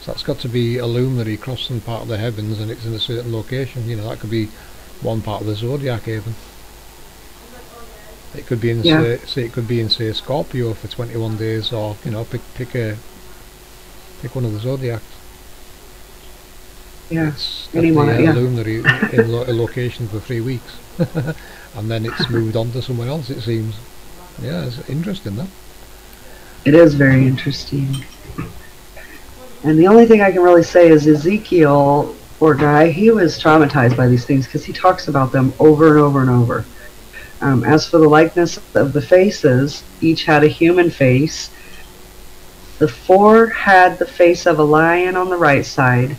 So that's got to be a luminary crossing part of the heavens and it's in a certain location. You know, that could be one part of the zodiac even. It could be in Yeah. say, say it could be in say Scorpio for 21 days or you know pick pick a pick one of the zodiacs. Yeah. It's Anyone, definitely a yeah. luminary in lo- a location for three weeks, and then it's moved on to somewhere else. It seems. Yeah, it's interesting though. It is very interesting. And the only thing I can really say is Ezekiel, poor guy, he was traumatized by these things because he talks about them over and over and over. Um, as for the likeness of the faces, each had a human face. The four had the face of a lion on the right side.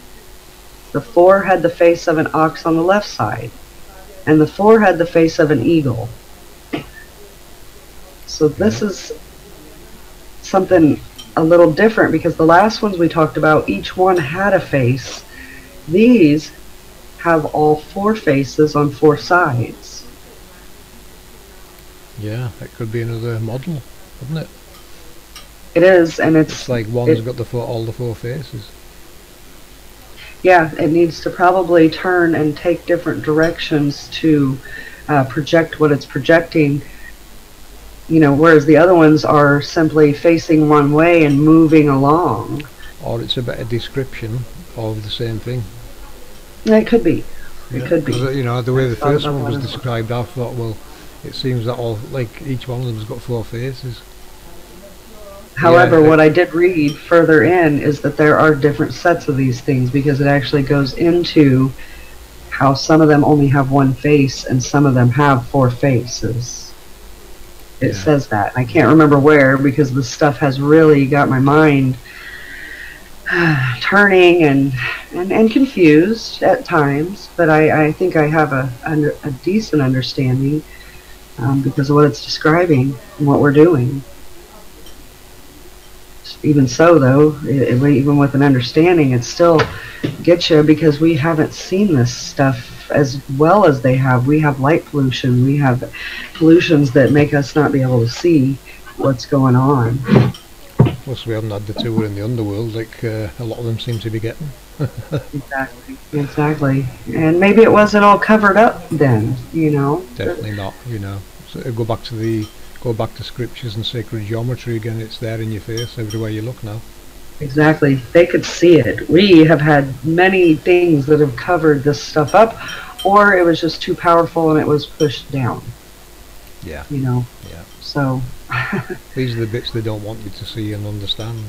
The four had the face of an ox on the left side. And the four had the face of an eagle. So this is something a little different because the last ones we talked about, each one had a face. These have all four faces on four sides. Yeah, it could be another model, wouldn't it? It is, and It's it's like one's it- got the four, all the four faces. Yeah, it needs to probably turn and take different directions to uh, project what it's projecting. You know, whereas the other ones are simply facing one way and moving along. Or it's a better description of the same thing. Yeah, It could be. It Yeah, could be. uh, You know, the way the first one was that as well. described, I thought, well, it seems that all, like, each one of them's got four faces. However, Yeah, what I did read further in is that there are different sets of these things because it actually goes into how some of them only have one face and some of them have four faces. It Yeah. says that. I can't remember where because the stuff has really got my mind turning and, and, and confused at times, but I, I think I have a, under, a decent understanding um, because of what it's describing and what we're doing even so though it, even with an understanding it still gets you because we haven't seen this stuff as well as they have. We have light pollution. We have pollutions that make us not be able to see what's going on. Plus, we haven't had the tour in the underworld like uh, a lot of them seem to be getting. exactly. Exactly. And maybe it wasn't all covered up then you know? Definitely not, you know. So go back to the go back to scriptures and sacred geometry again. It's there in your face everywhere you look now. Exactly. They could see it. We have had many things that have covered this stuff up, or it was just too powerful and it was pushed down. Yeah. You know. Yeah. So, These are the bits they don't want you to see and understand.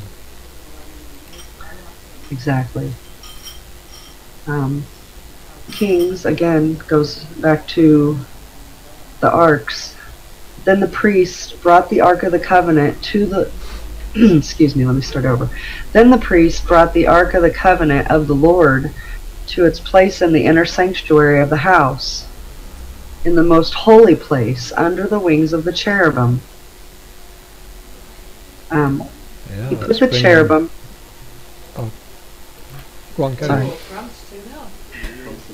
exactly. Um, Kings again goes back to the arks. Then the priest brought the ark of the covenant to the. excuse me. Let me start over. Then the priest brought the ark of the covenant of the Lord to its place in the inner sanctuary of the house, in the most holy place, under the wings of the cherubim. Um, Yeah. he put the bring in- cherubim. Go on, Sorry. on. France too now.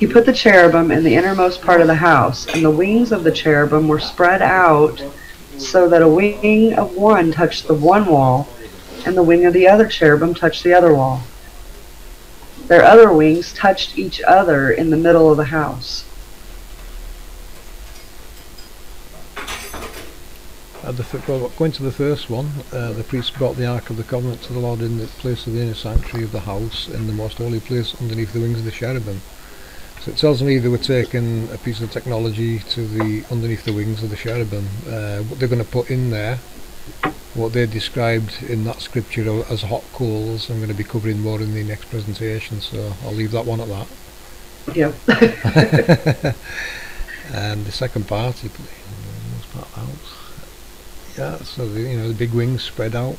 He put the cherubim in the innermost part of the house, and the wings of the cherubim were spread out so that a wing of one touched the one wall, and the wing of the other cherubim touched the other wall. Their other wings touched each other in the middle of the house. Uh, the, going to the first one, uh, the priest brought the Ark of the Covenant to the Lord in the place of the inner sanctuary of the house, in the most holy place underneath the wings of the cherubim. So it tells me they were taking a piece of technology to the underneath the wings of the cherubim. Uh, what they're going to put in there, what they described in that scripture as hot coals, I'm going to be covering more in the next presentation, so I'll leave that one at that. Yep. and the second part, you put the most part out. Yeah, so the, you know the big wings spread out.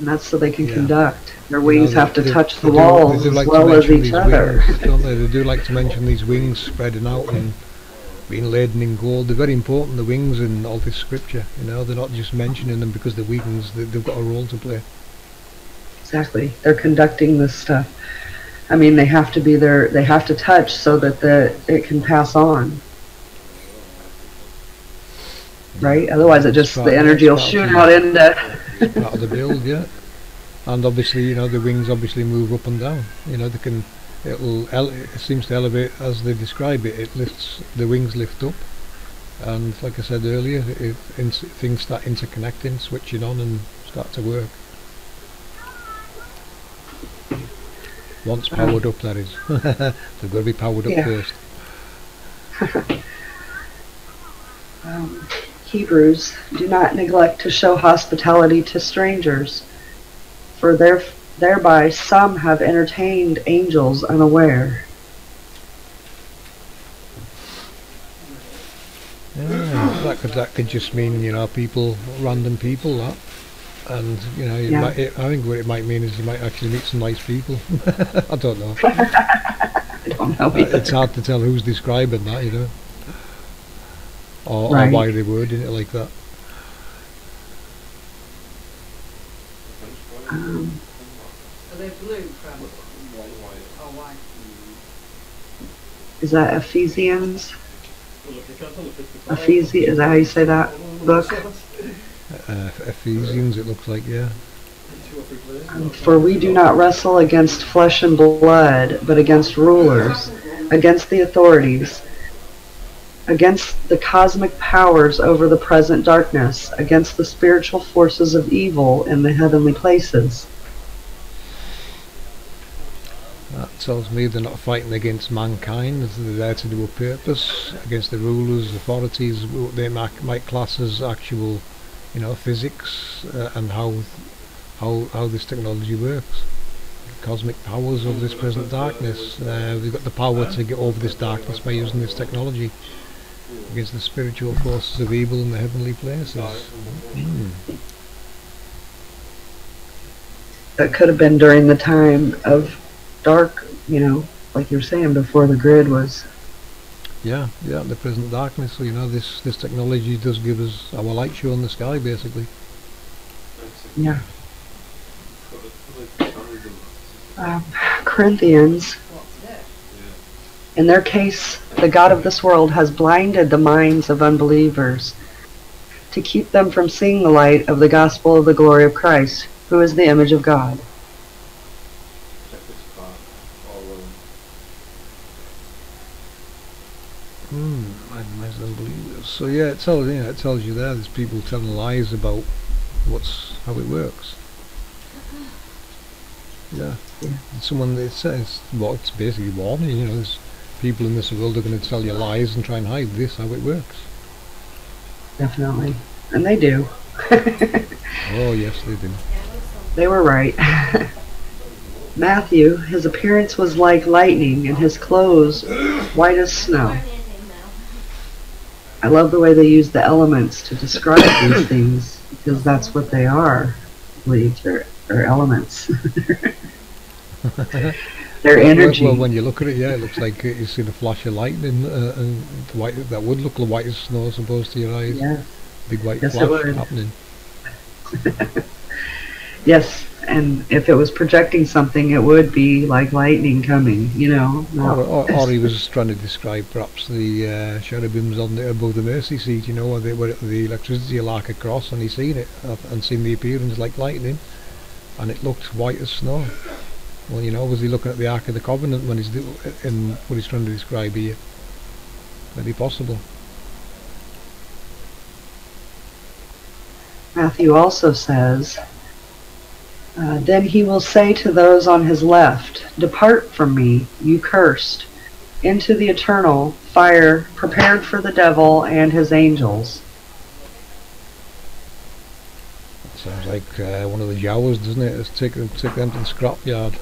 And that's so they can Yeah. conduct. Their You know, wings have to they- touch they the walls they as well as each other. Wings, don't they? They do like to mention these wings spreading out and being laden in gold. They're very important, the wings in all this scripture. You know, they're not just mentioning them because they're wings, they, they've got a role to play. Exactly. They're conducting this stuff. I mean, they have to be there. They have to touch so that the it can pass on. Right. Otherwise, it just the energy will shoot out into. Part of the build, yeah. And obviously, you know, the wings obviously move up and down. You know, they can. It'll. It seems to elevate as they describe it. It lifts. The wings lift up, and like I said earlier, it, things start interconnecting, switching on, and start to work. Once powered up, that is. They've got to be powered up Yeah. first. Um, Hebrews, do not neglect to show hospitality to strangers, for there, thereby some have entertained angels unaware. Yeah, that could that could just mean you know people, random people that, and you know Yeah. might, it, I think what it might mean is you might actually meet some nice people. I don't know. I don't know Uh, either. it's hard to tell who's describing that, you know, or, or Right. why they wording it like that. Um, Are they blue, Fran? Oh, white. is that Ephesians? Ephesi is that how you say that book? Uh, Ephesians, it looks like, yeah. Um, For we do not wrestle against flesh and blood, but against rulers, against the authorities, against the cosmic powers over the present darkness, against the spiritual forces of evil in the heavenly places. That tells me they're not fighting against mankind. They're there to do a purpose against the rulers, authorities. They might, might class as actual, you know, physics uh, and how how how this technology works. Cosmic powers of this present darkness. Uh, we've got the power to get over this darkness by using this technology against the spiritual forces of evil in the heavenly places. Hmm. That could have been during the time of dark, you know, like you were saying, before the grid was. Yeah, yeah, the present darkness. So, you know, this this technology does give us our light show in the sky, basically. Yeah. Um, Corinthians, in their case, the God of this world has blinded the minds of unbelievers to keep them from seeing the light of the gospel of the glory of Christ, who is the image of God. Hmm. So yeah, it tells you know, it tells you there. There's people telling lies about what's how it works. Yeah. Yeah. And Someone it says well, it's basically warning. You know, there's people in this world are going to tell you lies and try and hide this how it works. Definitely. And they do. Oh yes, they do. They were right. Matthew, his appearance was like lightning and his clothes white as snow. I love the way they use the elements to describe these things because that's what they are. Believe they're, they're elements. Their Well, energy. Well, when you look at it, yeah, it looks like uh, you see the flash of lightning, uh, and the white that would look like white as snow, as opposed to your eyes. yeah. Big white Yes, flash happening. Yes, and if it was projecting something, it would be like lightning coming, you know. Or, or, or he was trying to describe perhaps the uh, cherubims on the, above the mercy seat, you know, where, they, where the electricity arc across, and he seen it uh, and seen the appearance like lightning, and it looked white as snow. Well, you know, was he looking at the Ark of the Covenant when he's in what he's trying to describe here? Very possible. Matthew also says, uh, Then he will say to those on his left, Depart from me, you cursed, into the eternal fire prepared for the devil and his angels. Sounds like uh, one of the Jawas, doesn't it? Let's take them, take them to the scrapyard,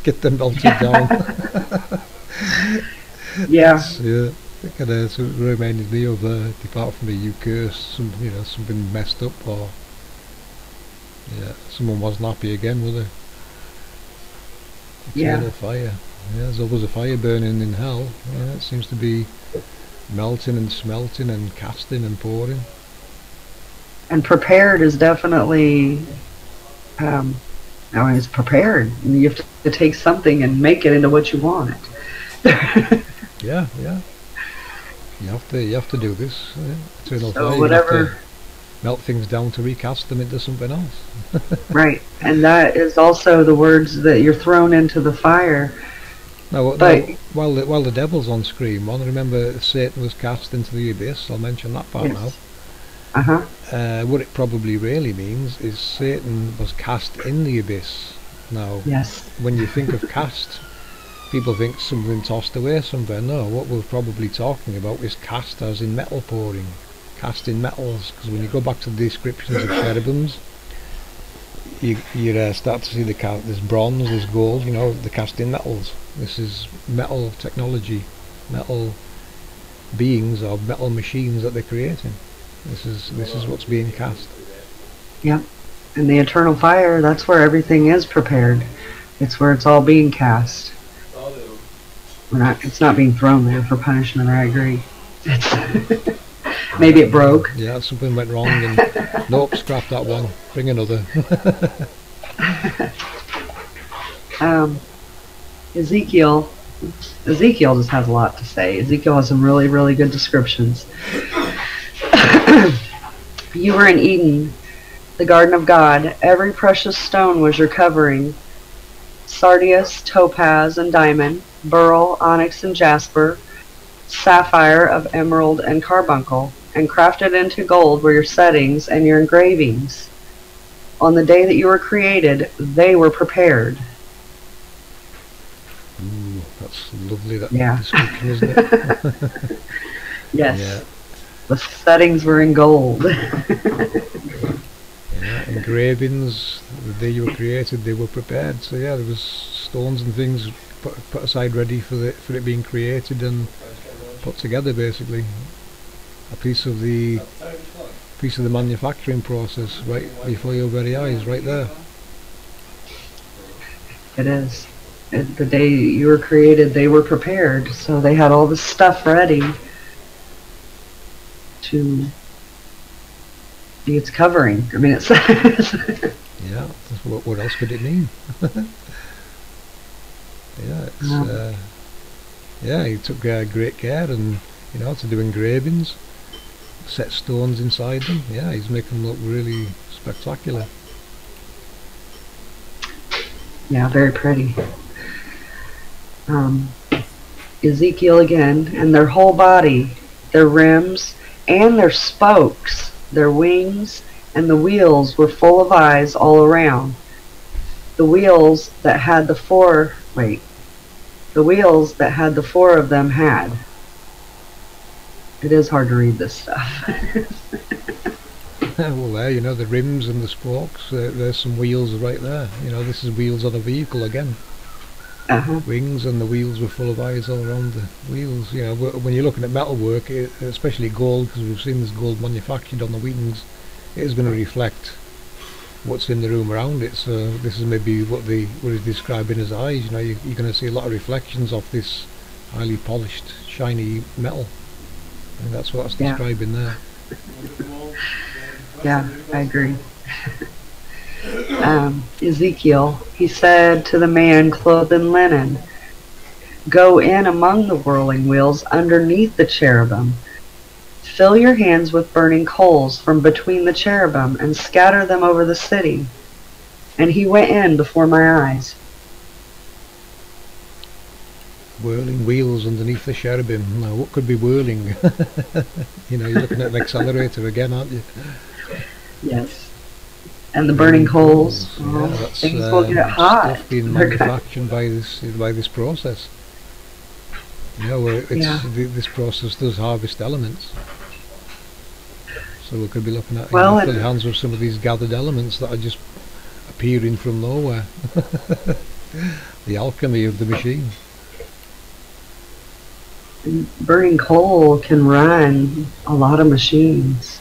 get them melted down. Yeah, yeah, it kind of of reminded me of uh, depart from the you curse, some, you know, something messed up or yeah, someone wasn't happy again, were they? Yeah. Eternal fire. Yeah, there's always a fire burning in hell. Yeah, it seems to be melting and smelting and casting and pouring. And prepared is definitely, um, I mean, it's prepared. You have to take something and make it into what you want. Yeah, yeah. You have to you have to do this. So. Whatever- melt things down to recast them into something else. right. And that is also the words that you're thrown into the fire. Now, now while the, while the devil's on screen, one remember Satan was cast into the abyss. I'll mention that part Yes. Uh huh. Uh, what it probably really means is Satan was cast in the abyss. Now, Yes. when you think of cast, people think something tossed away somewhere. No, what we're probably talking about is cast as in metal pouring, cast in metals. Because when you go back to the descriptions of cherubims, you you uh, start to see the there's bronze, there's gold. You know, the cast in metals. This is metal technology, metal beings or metal machines that they're creating. This is this is what's being cast. Yep. And the eternal fire, that's where everything is prepared. It's where it's all being cast. We're not, it's not being thrown there for punishment, I agree. It's Maybe it broke. Yeah, something went wrong and nope, scrap that one. Bring another. Um, Ezekiel, Ezekiel just has a lot to say. Ezekiel has some really, really good descriptions. You were in Eden, the garden of God. Every precious stone was your covering sardius, topaz, and diamond, beryl, onyx, and jasper, sapphire of emerald and carbuncle, and crafted into gold were your settings and your engravings. On the day that you were created, they were prepared. Ooh, that's lovely that Yeah. description, isn't it? Yes. Yeah. The settings were in gold. Yeah, engravings, the day you were created, they were prepared. So yeah, there was stones and things put, put aside ready for the, for it being created and put together basically. A piece of the piece of the manufacturing process right before your very eyes, right there. it is. It, the day you were created, they were prepared. So they had all the stuff ready to be its covering. I mean, it's. Yeah, what, what else could it mean? yeah, it's, Yeah. uh, yeah, he took uh, great care and you know to do engravings, set stones inside them. Yeah, he's making them look really spectacular. yeah, very pretty. Um, Ezekiel again, and their whole body, their rims, and their spokes, their wings, and the wheels were full of eyes all around. The wheels that had the four, wait, the wheels that had the four of them had. It is hard to read this stuff. well, there, you know, the rims and the spokes. Uh, there's some wheels right there. You know, this is wheels on a vehicle again. Uh-huh. Wings and the wheels were full of eyes all around the wheels. You know, when you're looking at metalwork, especially gold, because we've seen this gold manufactured on the wings, it is going to reflect what's in the room around it. So this is maybe what the what is describing as eyes. You know, you, you're going to see a lot of reflections of this highly polished, shiny metal. And that's what that's Yeah. describing there. Yeah, I agree. um, Ezekiel, he said to the man clothed in linen, Go in among the whirling wheels underneath the cherubim. Fill your hands with burning coals from between the cherubim and scatter them over the city. And he went in before my eyes. Whirling wheels underneath the cherubim. Now, what could be whirling? you know, you're looking at an accelerator again, aren't you? Yes. And the burning coals. Yeah, well, that's, things will uh, get hot. Being manufactured by this by this process. You know, Yeah. th- this process does harvest elements. So we could be looking at Well, well, the hands of some of these gathered elements that are just appearing from nowhere. the alchemy of the machine. burning coal can run a lot of machines.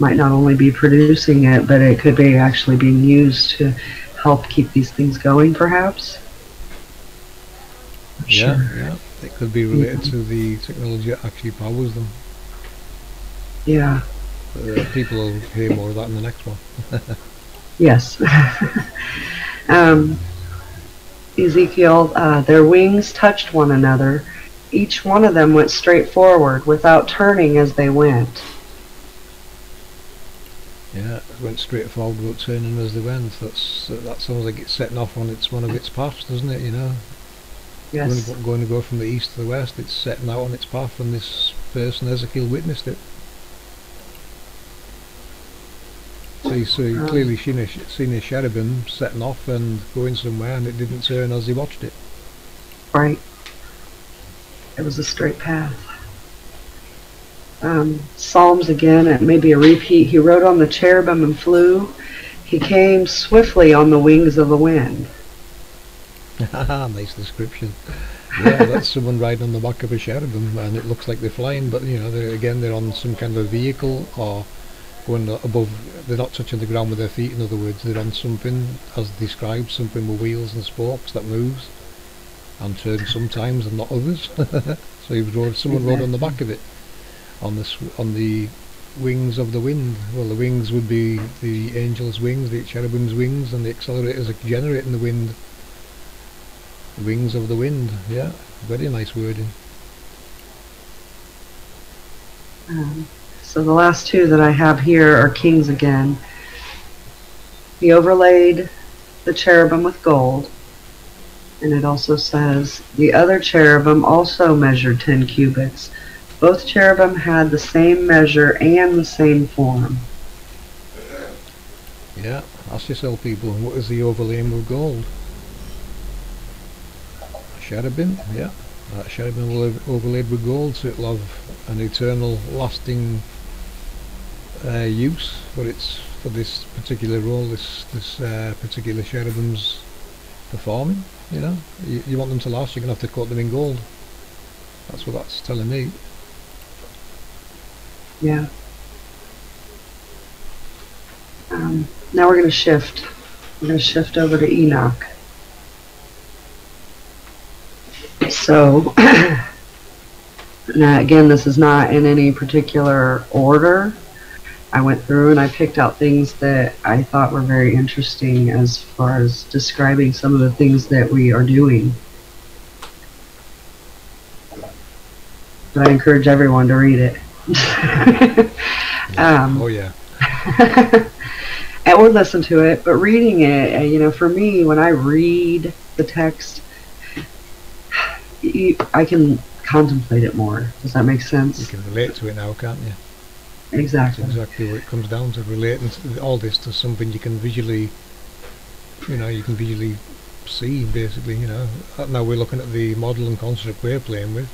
Might not only be producing it, but it could be actually being used to help keep these things going, perhaps. Yeah, Sure. yeah. It could be related to the technology that actually powers them. Yeah. Uh, people will hear more of that in the next one. Yes. um, Ezekiel, uh, their wings touched one another. Each one of them went straight forward without turning as they went. Yeah, went straight forward without turning as they went. That's uh, that sounds like it's setting off on its one of its paths, doesn't it? You know, going, Yes. to, go- going to go from the east to the west. It's setting out on its path, and this person Ezekiel witnessed it. So you see, Um, clearly seen a, seen a cherubim setting off and going somewhere, and it didn't turn as he watched it. Right. It was a straight path. Um, Psalms again, it may be a repeat. He rode on the cherubim and flew. He came swiftly on the wings of the wind. nice description. Yeah, that's someone riding on the back of a cherubim, and it looks like they're flying, but you know, they're, again, they're on some kind of vehicle or going above. They're not touching the ground with their feet. In other words, they're on something, as described, something with wheels and spokes that moves and turns sometimes and not others. so he rode, someone rode on the back of it, on the on the wings of the wind. Well, the wings would be the angel's wings, the cherubim's wings, and the accelerators are generating the wind. Wings of the wind, yeah, very nice wording. Um, so the last two that I have here are kings again. He overlaid the cherubim with gold. And it also says, the other cherubim also measured 10 cubits. Both cherubim had the same measure and the same form. Yeah, ask yourself, people, what is the overlaying with gold? Cherubim, yeah. That cherubim will overlaid with gold, so it'll have an eternal, lasting uh, use for its for this particular role. This this uh, particular cherubim's performing. You know, you, you want them to last, you're gonna have to coat them in gold. That's what that's telling me. Yeah. Um, now we're going to shift. We're going to shift over to Enoch. So, now again, this is not in any particular order. I went through and I picked out things that I thought were very interesting as far as describing some of the things that we are doing. But I encourage everyone to read it. um, oh yeah, and or listen to it, but reading it, uh, you know, for me, when I read the text, I can contemplate it more. Does that make sense? you can relate to it now, can't you? That's Exactly. exactly what it comes down to, relating to all this to something you can visually, you know, you can visually see, basically, you know. Now we're looking at the model and construct we're playing with,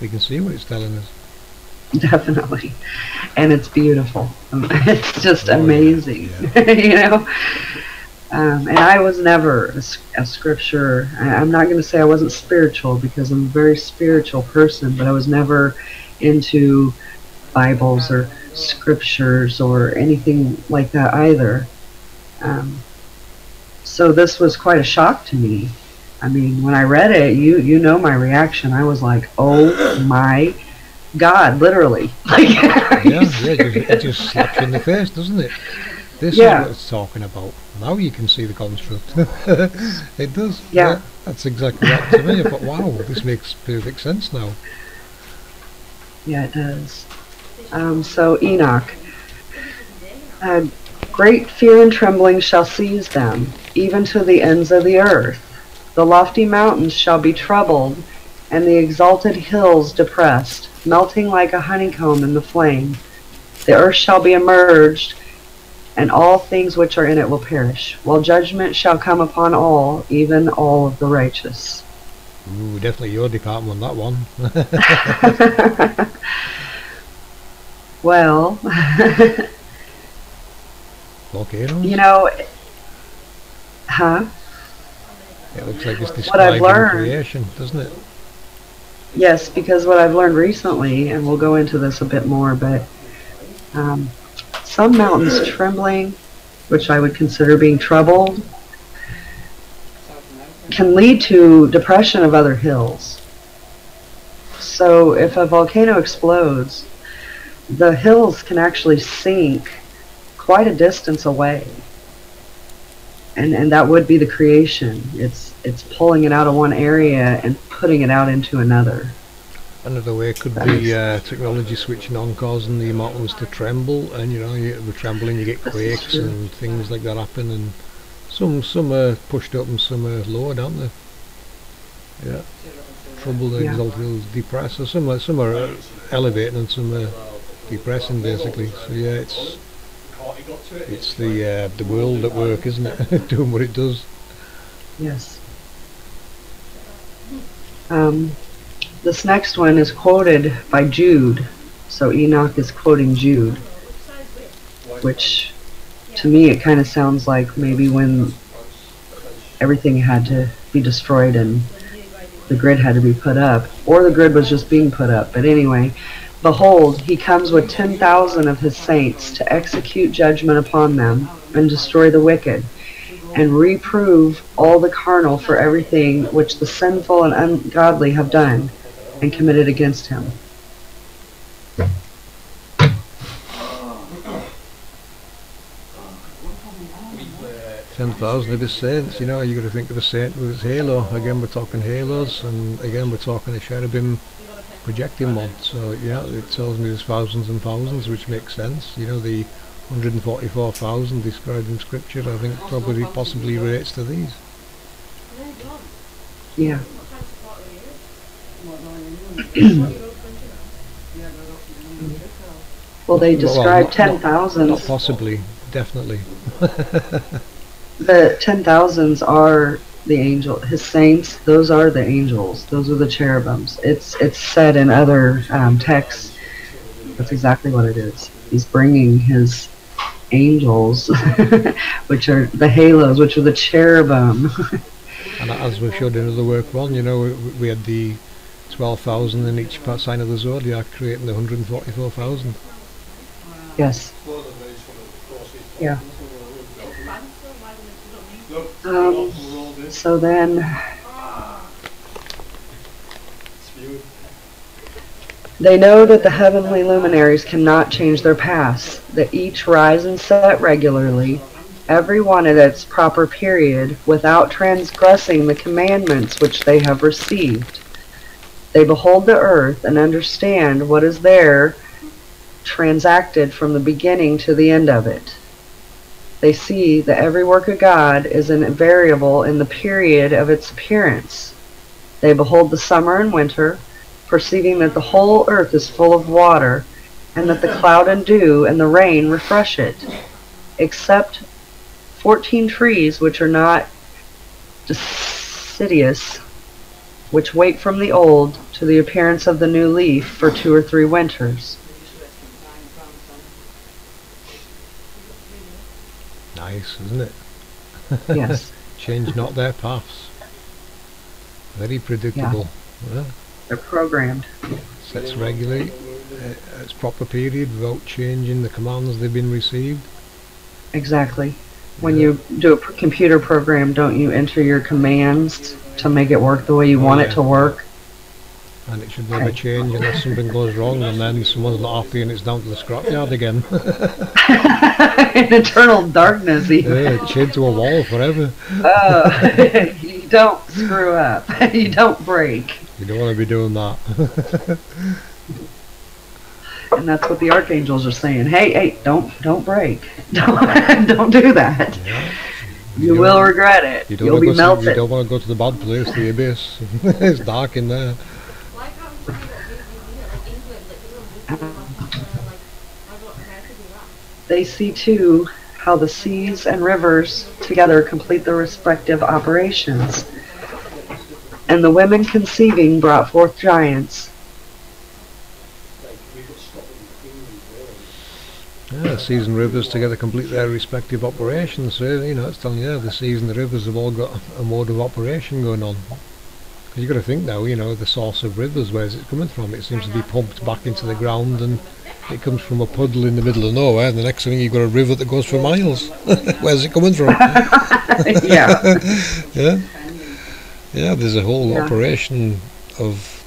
we can see what it's telling us. Definitely. And it's beautiful. It's just Oh, yeah, amazing. you know? Um, and I was never a scripture. I, I'm not going to say I wasn't spiritual because I'm a very spiritual person, but I was never into Bibles or scriptures or anything like that either. Um, so this was quite a shock to me. I mean, when I read it, you you know my reaction. I was like, "Oh my God!" Literally. Like, yeah, yeah, it just, it serious? just slaps you in the face, doesn't it? This Yeah. is what it's talking about. Now you can see the construct. it does. Yeah. That's exactly that to me. I thought, wow, this makes perfect sense now. Yeah, it does. Um, so Enoch, uh, great fear and trembling shall seize them, even to the ends of the earth. The lofty mountains shall be troubled, and the exalted hills depressed, melting like a honeycomb in the flame. The earth shall be emerged, and all things which are in it will perish, while judgment shall come upon all, even all of the righteous. Ooh, definitely your department on that one. well, Volcanoes? you know, huh? It looks like it's What I've describing learned- creation, doesn't it? Yes, because what I've learned recently, and we'll go into this a bit more, but um, some mountains trembling, which I would consider being troubled, can lead to depression of other hills. So if a volcano explodes, the hills can actually sink quite a distance away. And and that would be the creation. It's it's pulling it out of one area and putting it out into another. Another way could That be uh, technology switching on, causing the mountains to tremble, and you know, you, with trembling, you get quakes and things like that happen, and some some are pushed up and some are lowered, aren't they? Yeah, troubled, Yeah. exalted, depressed. So some are some are uh, elevating and some are depressing, basically. So yeah, it's it's the uh, the world at work, isn't it? Doing what it does. Yes. Um, this next one is quoted by Jude. So Enoch is quoting Jude, which to me it kind of sounds like maybe when everything had to be destroyed and the grid had to be put up, or the grid was just being put up. But anyway, behold, he comes with 10,000 of his saints to execute judgment upon them and destroy the wicked and reprove all the carnal for everything which the sinful and ungodly have done and committed against him. Ten thousand of his saints, you know, you got to think of a saint with his halo. Again, we're talking halos, and again, we're talking a cherubim projecting one. So yeah, it tells me there's thousands and thousands, which makes sense. You know, the 144,000 described in scripture, I think probably possibly relates to these. Yeah. Well, they Well, describe not- not- 10,000. Not possibly, definitely. The 10,000s are the angel, his saints, those are the angels. Those are the cherubims. It's it's said in other um, texts. That's exactly what it is. He's bringing his angels, which are the halos, which are the cherubim. And as we showed in other work one, you know, we, we had the 12,000 in each pa- sign of the zodiac, creating the 144,000. yes. Yeah. Um, so then, they know that the heavenly luminaries cannot change their paths, that each rise and set regularly, every one at its proper period, without transgressing the commandments which they have received. They behold the earth and understand what is there transacted from the beginning to the end of it. They see that every work of God is an invariable in the period of its appearance. They behold the summer and winter, perceiving that the whole earth is full of water, and that the cloud and dew and the rain refresh it, except fourteen trees which are not deciduous, which wait from the old to the appearance of the new leaf for two or three winters. Nice, isn't it? Yes, Change not their paths. Very predictable. Yeah. They're programmed. Sets regularly uh, its proper period without changing the commands they've been received. Exactly. When you do a computer program, don't you enter your commands to make it work the way you Oh, want yeah. it to work? And it should never change unless something goes wrong and then someone's not happy and it's down to the scrapyard again. In eternal darkness, even. yeah, chained to a wall forever. Oh, you don't screw up. you don't break. You don't want to be doing that. And that's what the archangels are saying. Hey, hey, don't don't break. Don't don't do that. Yeah. You don't- will regret it. You You'll be go to, you melted. don't want to go to the bad place, the abyss. it's dark in there. Like how some people do, you know, like England, like they don't do that, like, I don't know how to do that. They see too how the seas and rivers together complete their respective operations. And the women conceiving brought forth giants. Yeah, seas and rivers together complete their respective operations. So, you know, it's telling you the seas and the rivers have all got a mode of operation going on. Because you've got to think now, you know, the source of rivers, where's it coming from? It seems to be pumped back into the ground and it comes from a puddle in the middle of nowhere. And the next thing you've got a river that goes for miles. where's it coming from? yeah. yeah. Yeah, there's a whole Yeah. operation of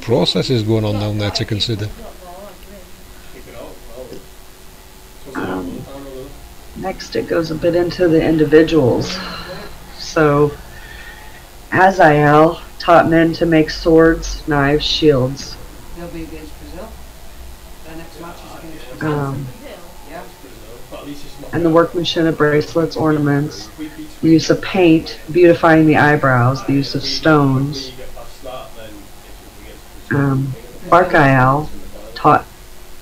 processes going on down there to consider. Um, next, it goes a bit into the individuals. So, Azael taught men to make swords, knives, shields. They'll be against Brazil. Their next match is against Brazil. Um, and the workmanship of bracelets, ornaments, the use of paint, beautifying the eyebrows, the use of stones. Um, Barkael taught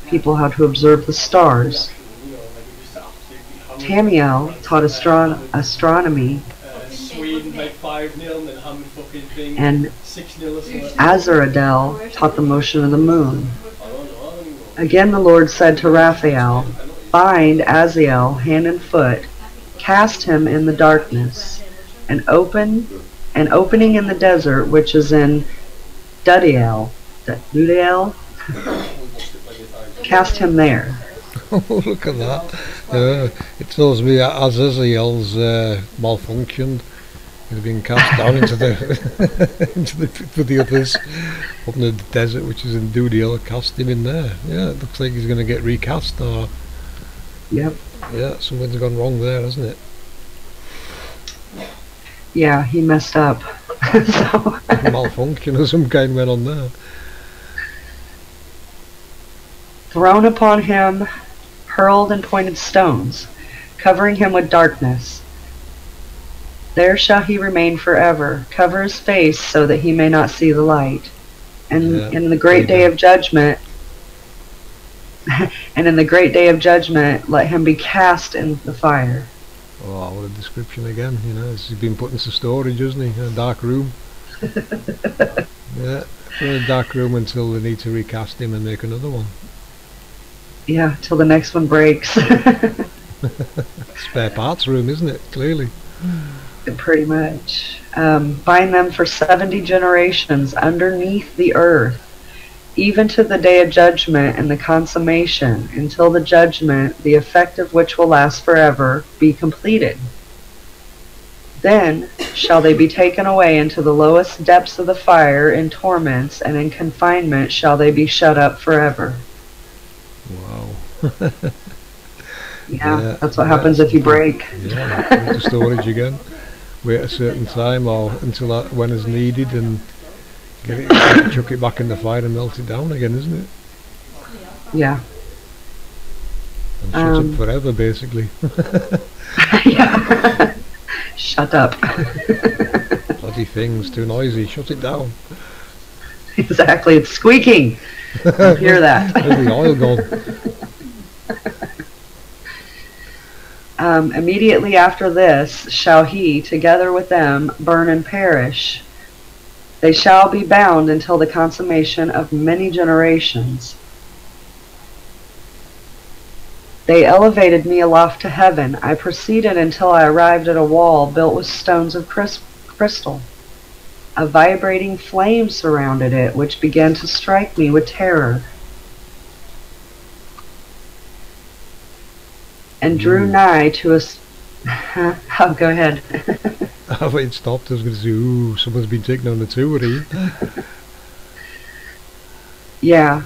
people how to observe the stars. Tamiel taught astron- astronomy, Sweden like 5 0 and then how many and 6 0 or something. Azaradel taught the motion of the moon. Again the Lord said to Raphael, Bind Aziel hand and foot, cast him in the darkness, and open an opening in the desert which is in Dudiel. Du- Dudiel? Cast him there. Oh, look at that. Uh, it tells me that Azazel's uh, malfunctioned. He's been cast down into the into the pit with the others up in the desert, which is in Dudiel. Cast him in there. Yeah, it looks like he's going to get recast. Or Yep. Yeah, something's gone wrong there, hasn't it? Yeah, he messed up. so, Malfunction of some kind went on there. thrown upon him hurled and pointed stones, covering him with darkness. There shall he remain forever, cover his face so that he may not see the light. And Yeah, in the great day of judgment, and in the great day of judgment, let him be cast in the fire. Oh, what a description again. You know, he's been put into storage, isn't he? In a dark room. yeah, in a dark room until they need to recast him and make another one. Yeah, till the next one breaks. Spare parts room, isn't it? Clearly. Pretty much. Um, bind them for 70 generations underneath the earth, even to the day of judgment and the consummation, until the judgment, the effect of which will last forever, be completed. Then shall they be taken away into the lowest depths of the fire in torments, and in confinement shall they be shut up forever. Wow. Yeah, Yeah, that's what yeah. happens if you break. Yeah, into storage again. Wait a certain time or until when it's needed and get it, chuck it back in the fire and melt it down again, isn't it? Yeah. And shut Um, up forever, basically. yeah. Shut up. Bloody thing's too noisy. Shut it down. exactly, it's squeaking. You hear that? Where's the oil gone? Um, immediately after this shall he, together with them, burn and perish. They shall be bound until the consummation of many generations. They elevated me aloft to heaven. I proceeded until I arrived at a wall built with stones of crys- crystal. A vibrating flame surrounded it, which began to strike me with terror. And drew Mm. nigh to us. oh, go ahead. I it stopped. I was going to say, ooh, someone's been taken on the tour here. Yeah,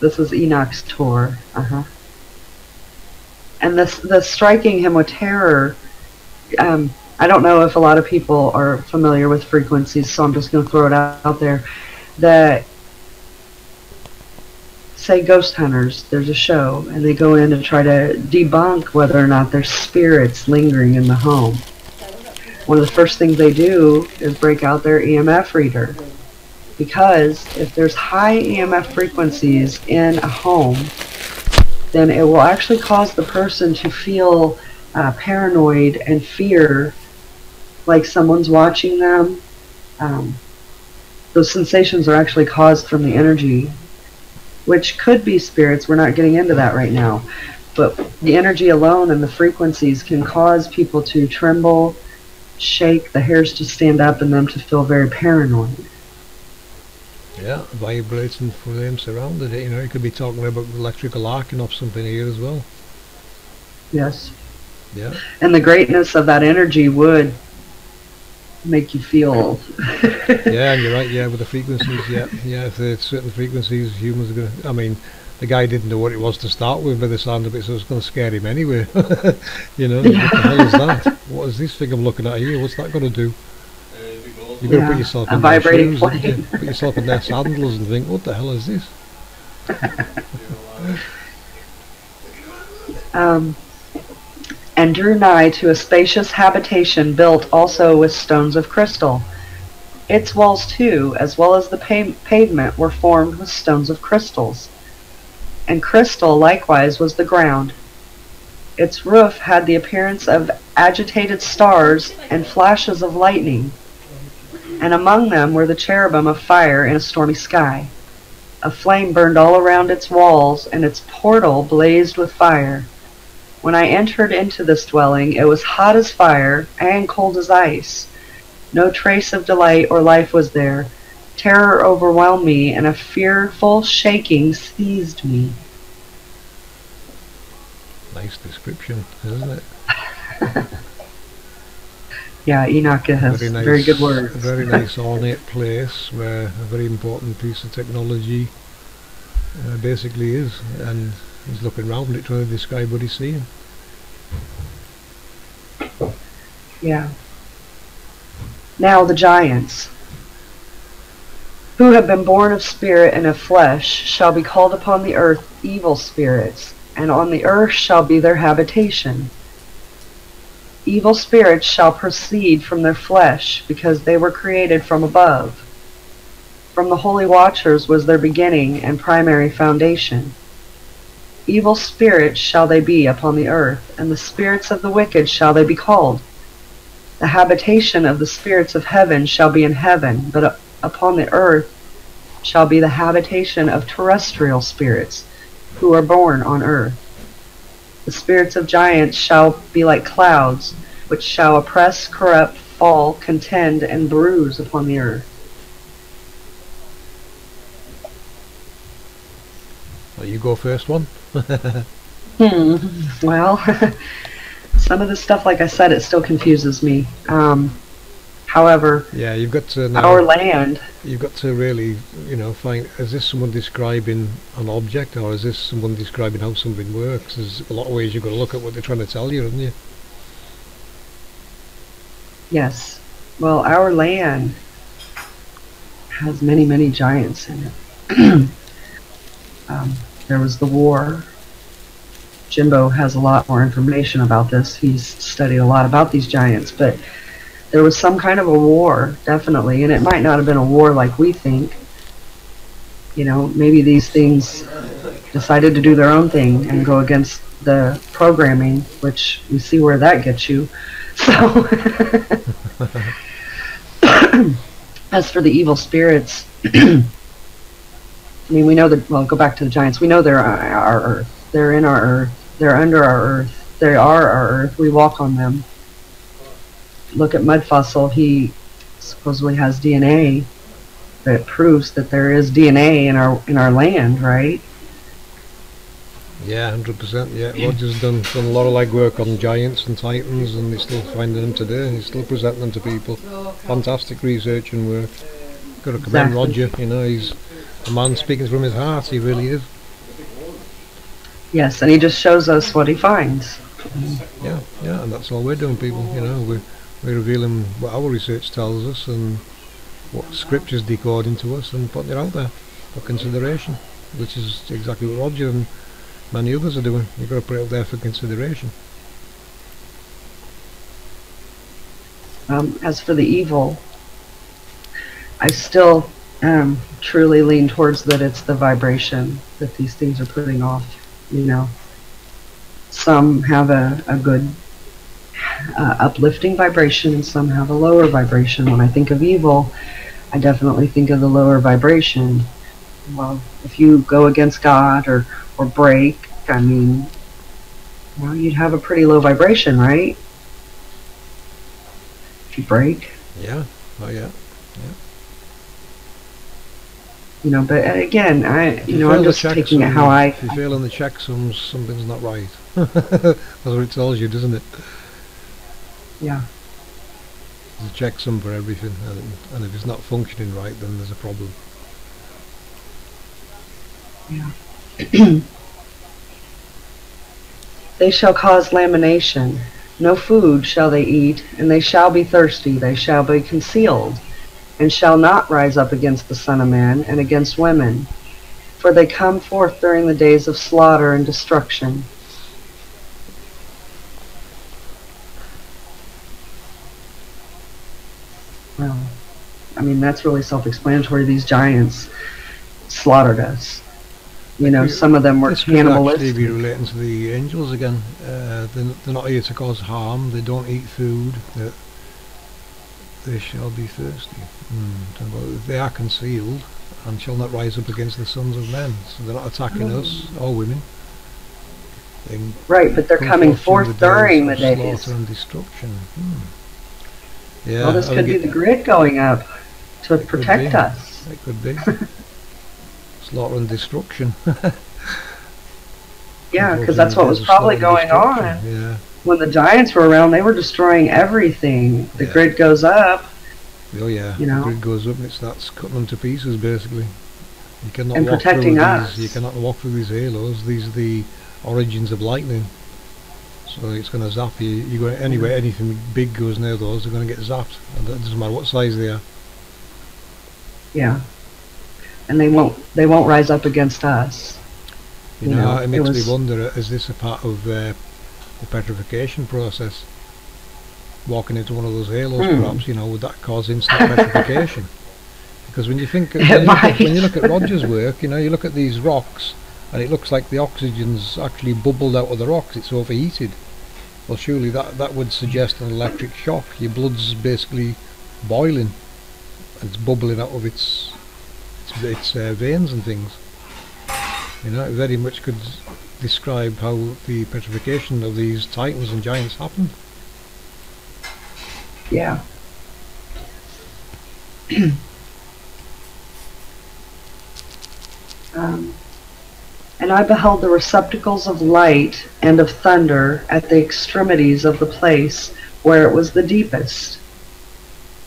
this was Enoch's tour. Uh huh. And this, the striking him with terror. Um, I don't know if a lot of people are familiar with frequencies, so I'm just going to throw it out, out there. That say ghost hunters, there's a show, and they go in to try to debunk whether or not there's spirits lingering in the home. One of the first things they do is break out their EMF reader because if there's high EMF frequencies in a home, then it will actually cause the person to feel uh, paranoid and fear like someone's watching them. Um, those sensations are actually caused from the energy, which could be spirits. We're not getting into that right now. But the energy alone and the frequencies can cause people to tremble, shake, the hairs to stand up, and them to feel very paranoid. Yeah, vibrating flame surrounded it. You know, you could be talking about electrical arcing off something here as well. Yes. Yeah. and the greatness of that energy would make you feel. yeah, and you're right. Yeah, with the frequencies. Yeah, yeah. If there's certain frequencies, humans are going. to... I mean, the guy didn't know what it was to start with by the sound of it, so it's going to scare him anyway. you know, what the hell is that? What is this thing I'm looking at here? What's that going to do? You've got to Yeah, put yourself a in their vibrating shoes, haven't you? Put yourself in their sandals and think, what the hell is this? um, and drew nigh to a spacious habitation built also with stones of crystal. Its walls too, as well as the pa- pavement, were formed with stones of crystals. And crystal likewise was the ground. Its roof had the appearance of agitated stars and flashes of lightning. And among them were the cherubim of fire in a stormy sky. A flame burned all around its walls, and its portal blazed with fire. When I entered into this dwelling, it was hot as fire and cold as ice. No trace of delight or life was there. Terror overwhelmed me, and a fearful shaking seized me. Nice description, isn't it? Yeah, Enoch has very nice, very good words. A very nice ornate place where a very important piece of technology uh, basically is, and he's looking around it trying to describe what he's seeing. Yeah. Now the giants, who have been born of spirit and of flesh, shall be called upon the earth evil spirits, and on the earth shall be their habitation. Evil spirits shall proceed from their flesh, because they were created from above. From the holy watchers was their beginning and primary foundation. Evil spirits shall they be upon the earth, and the spirits of the wicked shall they be called. The habitation of the spirits of heaven shall be in heaven, but upon the earth shall be the habitation of terrestrial spirits, who are born on earth. The spirits of giants shall be like clouds, which shall oppress, corrupt, fall, contend, and bruise upon the earth. Well, you go first one. Hmm. Well, some of the stuff, like I said, it still confuses me. Um, however, Yeah, you've got to our land, You've got to really, you know, find is this someone describing an object or is this someone describing how something works? There's a lot of ways you've got to look at what they're trying to tell you, haven't you? yes. Well, our land has many, many giants in it. um, there was the war. Jimbo has a lot more information about this. He's studied a lot about these giants, but there was some kind of a war, definitely, and it might not have been a war like we think. You know, maybe these things decided to do their own thing and go against the programming, which we see where that gets you. So, as for the evil spirits, I mean, we know that. Well, go back to the giants. We know they're our our earth. They're in our earth. They're under our earth. They are our earth. We walk on them. Look at Mud Fossil. He supposedly has DNA that proves that there is DNA in our in our land, right? Yeah, hundred percent. Yeah, Roger's done done a lot of legwork on giants and titans, and he's still finding them today. He's still presenting them to people. Fantastic research and work. Got to commend Exactly. Roger. You know, he's a man speaking from his heart. He really is. Yes, and he just shows us what he finds. Yeah, yeah, and that's all we're doing, people. You know, we're we're revealing what our research tells us and what scriptures decoding to us and putting it out there for consideration, which is exactly what Roger and many others are doing. You've got to put it out there for consideration. Um, as for the evil, I still um, truly lean towards that it's the vibration that these things are putting off. You know, some have a, a good uh, uplifting vibration, and some have a lower vibration. When I think of evil, I definitely think of the lower vibration. Well, if you go against God or or break, I mean, well, you'd have a pretty low vibration, right? If you break. Yeah, oh yeah. Yeah. You know but uh, again i If you know i'm just taking it how i If you fail in the checksums, something's not right. That's what it tells you, doesn't it? Yeah There's a checksum for everything, and, and if it's not functioning right, then there's a problem. Yeah. They shall cause lamination. No food shall they eat, and they shall be thirsty. They shall be concealed, and shall not rise up against the Son of Man and against women. For they come forth during the days of slaughter and destruction. Well, I mean, that's really self explanatory. These giants slaughtered us. You know, This some of them were This cannibalistic. be relating to the angels again. Uh, they're, they're not here to cause harm. They don't eat food. They, they shall be thirsty. Mm. They are concealed and shall not rise up against the sons of men. So they're not attacking us or women. They Right, but they're coming forth forth the during the days slaughter and destruction. Hmm. Yeah, Well, this could oh, be the grid going up to protect us. It could be. slaughter and destruction. Yeah, because that's what was probably going on. Yeah. When the giants were around, they were destroying everything. The Yeah. grid goes up, Oh yeah, You the grid goes up and it starts cutting them to pieces basically. You cannot And walk protecting through us. these. You cannot walk through these halos. These are the origins of lightning. So it's going to zap you. You go anywhere, anything big goes near those, they're going to get zapped. And it doesn't matter what size they are. yeah, and they won't they won't rise up against us. You, You know, know, it it makes was- me wonder: is this a part of uh, the petrification process? Walking into one of those halos, Hmm. perhaps you know, would that cause instant petrification? Because when you think, It when you, look at, when you look at Roger's work, you know, you look at these rocks, and it looks like the oxygen's actually bubbled out of the rocks. It's overheated. Well, surely that that would suggest an electric shock. Your blood's basically boiling, it's bubbling out of its its, its uh, veins and things. You know, it very much could describe how the petrification of these titans and giants happened. Yeah. um, and I beheld the receptacles of light and of thunder at the extremities of the place where it was the deepest.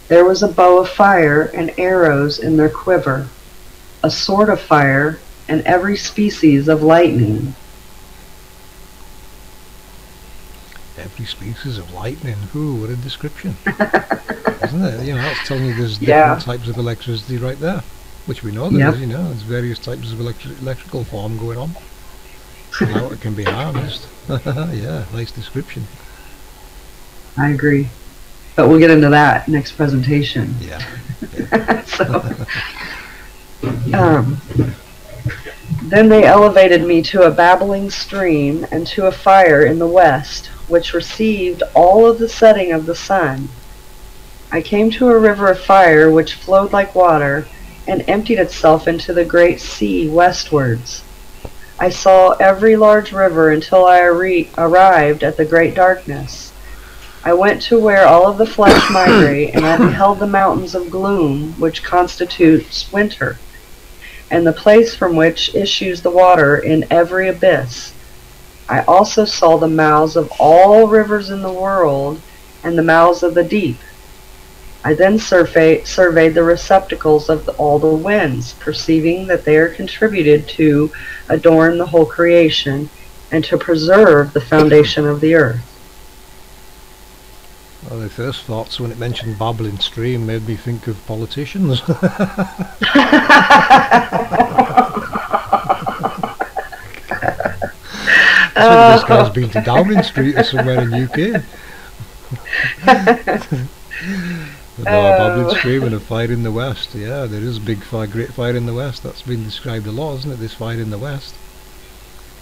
There was a bow of fire and arrows in their quiver, a sword of fire and every species of lightning. Every species of lightning. Ooh, what a description. Isn't it? You know, that's telling you there's different Yeah. types of electricity right there. Which we know there Yep. is, you know, there's various types of electri- electrical form going on. How it can be harnessed. yeah, nice description. I agree. But we'll get into that next presentation. Yeah. so, um, then they elevated me to a babbling stream and to a fire in the west, which received all of the setting of the sun. I came to a river of fire which flowed like water and emptied itself into the great sea westwards. I saw every large river until I arri- arrived at the great darkness. I went to where all of the flesh migrate, and I beheld the mountains of gloom which constitutes winter, and the place from which issues the water in every abyss. I also saw the mouths of all rivers in the world, and the mouths of the deep. I then survey, surveyed the receptacles of the, all the winds, perceiving that they are contributed to adorn the whole creation, and to preserve the foundation of the earth. Well, the first thoughts when it mentioned babbling stream made me think of politicians. This uh, guy's been to Downing Street or somewhere in UK. But no, babbling Oh. stream and a fire in the west. Yeah, there is a big fire, great fire in the west. That's been described a lot, isn't it? This fire in the west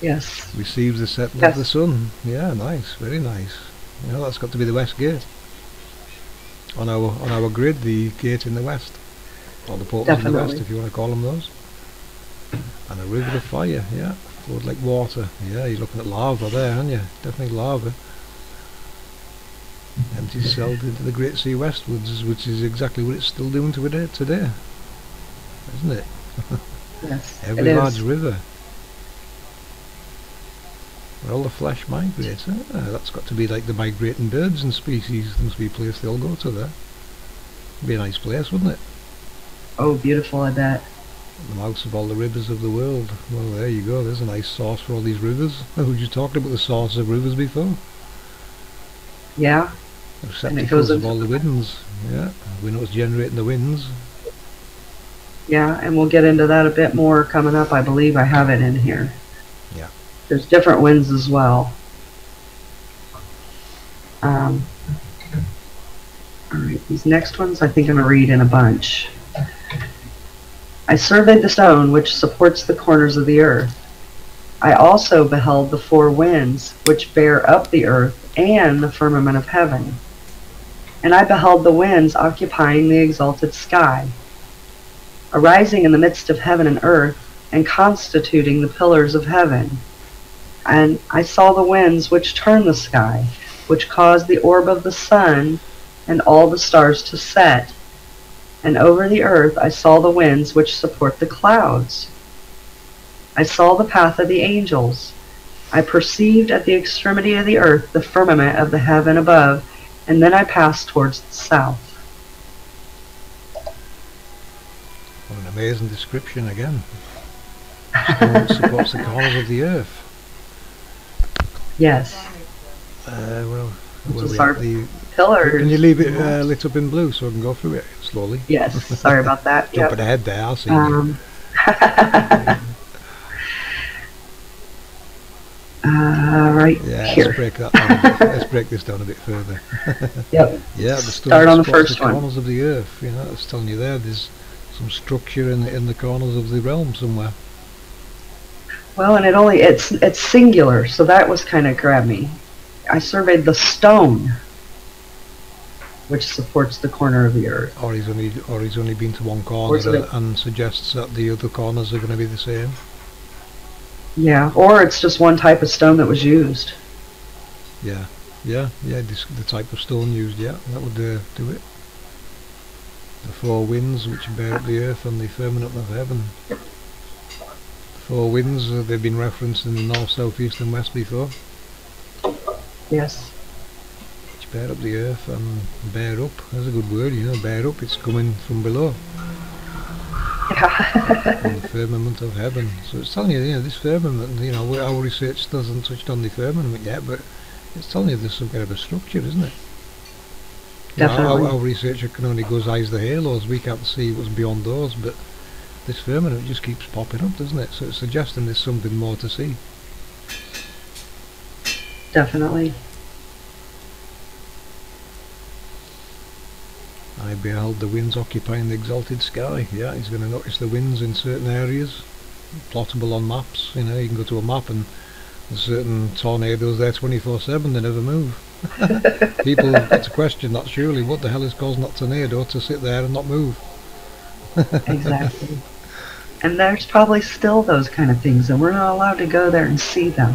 Yes. receives the setting Yes. of the sun. Yeah, nice, very nice. You know, that's got to be the west gate. On our on our grid, the gate in the west, or the portals in the west, if you want to call them those. And a river of fire, yeah, flowed like water. Yeah, you're looking at lava there, aren't you? Definitely lava. Empty sailed into the Great Sea westwards, which is exactly what it's still doing to it today, isn't it? Yes. Every it large is. river. Where all the flesh migrates. That's got to be like the migrating birds and species. There must be a place they all go to there. Be a nice place, wouldn't it? Oh, beautiful, I bet. The mouths of all the rivers of the world. Well, there you go. There's a nice source for all these rivers. Oh, just talked about the source of rivers before. Yeah, The And it goes receptacles of all the winds. Yeah, we know it's generating the winds. yeah, and we'll get into that a bit more coming up. I believe I have it in here. Yeah. There's different winds as well. Um, all right, these next ones I think I'm going to read in a bunch. I surveyed the stone which supports the corners of the earth. I also beheld the four winds which bear up the earth and the firmament of heaven. And I beheld the winds occupying the exalted sky, arising in the midst of heaven and earth, and constituting the pillars of heaven. And I saw the winds which turn the sky, which cause the orb of the sun and all the stars to set. And over the earth I saw the winds which support the clouds. I saw the path of the angels. I perceived at the extremity of the earth the firmament of the heaven above, and then I passed towards the south. What an amazing description again. Supports the corners of the earth. Yes, Uh, well, Which is our the, pillars. can you leave it uh, lit up in blue so I can go through it slowly? Yes, sorry about that. Jumping Yep. ahead there, I'll see you. Um, uh, right Yeah, here. let's break that down bit. Let's break this down a bit further. Yep. Yeah, the stone Start on the first the one. corners of the earth. You know, it's telling you there. There's some structure in the, in the corners of the realm somewhere. Well, and it only it's it's singular, so that was kind of grabbed me. I surveyed the stone, which supports the corner of the earth. Or he's only, or he's only been to one corner and, and suggests that the other corners are going to be the same. Yeah, or it's just one type of stone that was used. Yeah, yeah, yeah. This, the type of stone used. Yeah, that would uh, do it. The four winds which bear up the earth and the firmament of heaven. The four winds. Uh, they've been referenced in the north, south, east, and west before. Yes. Which bear up the earth and bear up. That's a good word, you know. Bear up. It's coming from below. The firmament of heaven. So it's telling you, you know, this firmament, you know, our research doesn't touch on the firmament yet, but it's telling you there's some kind of a structure, isn't it? You know, Definitely. our, our researcher can only go as high as the halos, we can't see what's beyond those, but this firmament just keeps popping up, doesn't it? So it's suggesting there's something more to see. Definitely. I beheld the winds occupying the exalted sky. Yeah, he's going to notice the winds in certain areas, plottable on maps. You know, you can go to a map and there's certain tornadoes there 24/7. They never move. People have got to question that surely. What the hell is causing that tornado to sit there and not move? Exactly. and there's probably still those kind of things, and we're not allowed to go there and see them.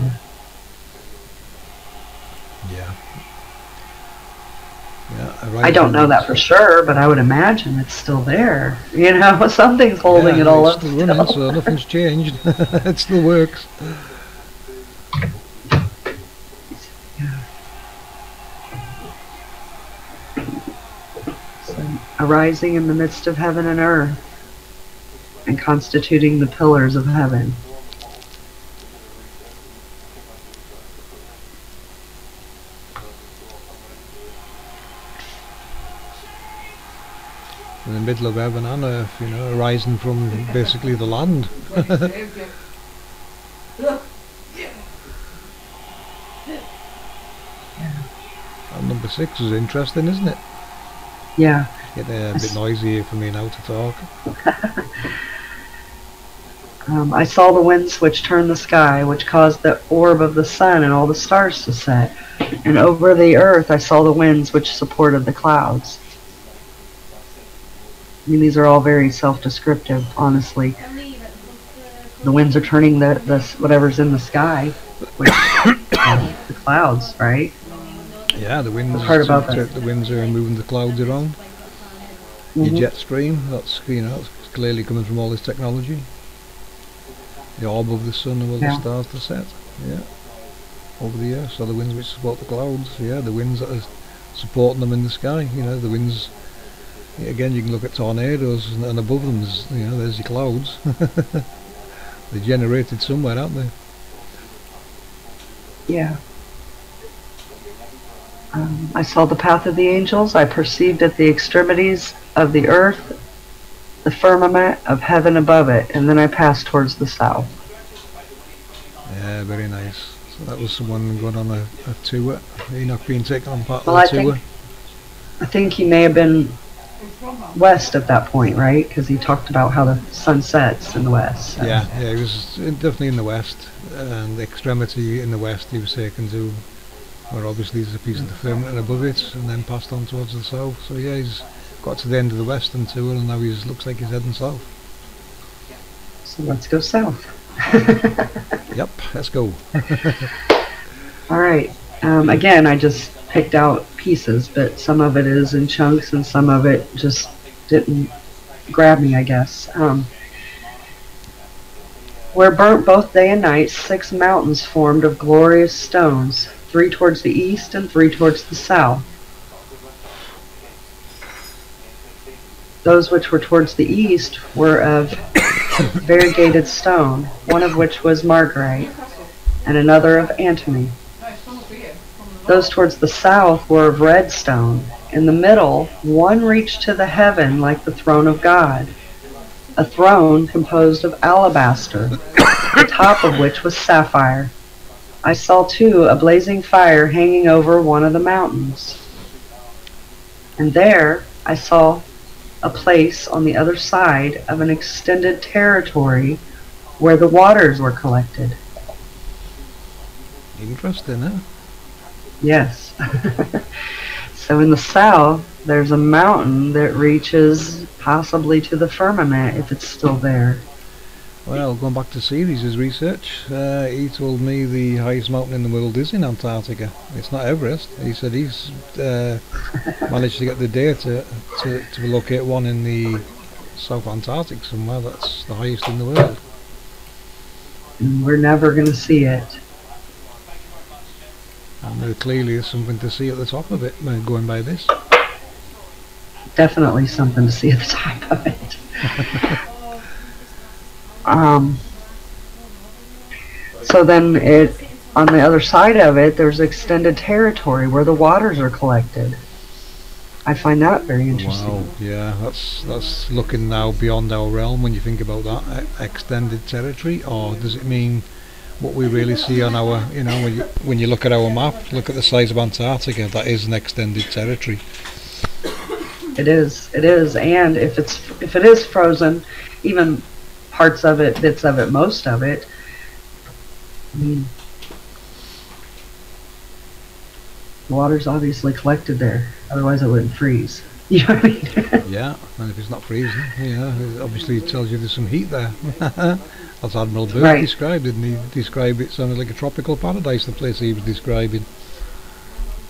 Yeah. Yeah. I don't know that for sure, but I would imagine it's still there. You know, something's holding yeah, it all it's up. still running, so nothing's changed. it still works. So, arising in the midst of heaven and earth, and constituting the pillars of heaven. Middle of heaven and earth, you know, arising from basically the land. And number six is interesting, isn't it? Yeah, Get uh, a bit noisy for me now to talk. um, I saw the winds which turned the sky, which caused the orb of the sun and all the stars to set. And over the earth I saw the winds which supported the clouds. I mean, these are all very self-descriptive, honestly. The winds are turning the, the whatever's in the sky, which the clouds, right? Yeah, the winds. I've heard about the, that. the winds are moving the clouds around. Your Mhm. jet stream, that's you know, it's clearly coming from all this technology. The orb of the sun and all Yeah. the stars to set. Yeah. Over the earth, so the winds which support the clouds. Yeah, the winds that are supporting them in the sky. You know, the winds again you can look at tornadoes and, and above them you know there's your clouds they're generated somewhere aren't they Yeah. Um, I saw the path of the angels. I perceived at the extremities of the earth the firmament of heaven above it, and then I passed towards the south. yeah very nice so that was someone going on a, a tour Enoch being taken on part Well, of I the tour think- I think he may have been west at that point, right? Because he talked about how the sun sets in the west. so- yeah yeah he was in- definitely in the west and the extremity in the west he was taken to where obviously there's a piece of the firmament above it and then passed on towards the south so yeah he's got to the end of the western tour and now he's looks like he's heading south So let's go south. yep let's go All right. Um, again, I just picked out pieces, but some of it is in chunks and some of it just didn't grab me, I guess. Um, where burnt both day and night, six mountains formed of glorious stones, three towards the east and three towards the south. Those which were towards the east were of variegated stone, one of which was margarite, and another of antimony. No, it's from up here. From the Those towards the south were of red stone. In the middle, one reached to the heaven like the throne of God, a throne composed of alabaster, the top of which was sapphire. I saw too a blazing fire hanging over one of the mountains. And there I saw a place on the other side of an extended territory where the waters were collected. interesting huh Yes. so in the south, there's a mountain that reaches possibly to the firmament if it's still there. Well, going back to Series' research, uh, he told me the highest mountain in the world is in Antarctica. It's not Everest. He said he's uh, managed to get the data to, to locate one in the South Antarctic somewhere that's the highest in the world. And we're never going to see it. And there clearly is something to see at the top of it, uh, going by this. Definitely something to see at the top of it. um, so then it on the other side of it, there's extended territory where the waters are collected. I find that very interesting. Wow, yeah, that's that's looking now beyond our realm when you think about that extended territory, or does it mean what we really see on our, you know, when you when you look at our map, look at the size of Antarctica, that is an extended territory. It is. It is. And if it's if it is frozen, even parts of it, bits of it, most of it. I mean, the water's obviously collected there. Otherwise, it wouldn't freeze. You know what I mean? Yeah, and if it's not freezing, yeah, it obviously tells you there's some heat there. As Admiral Byrd Right. described, didn't he? Described it sounded like a tropical paradise, the place he was describing.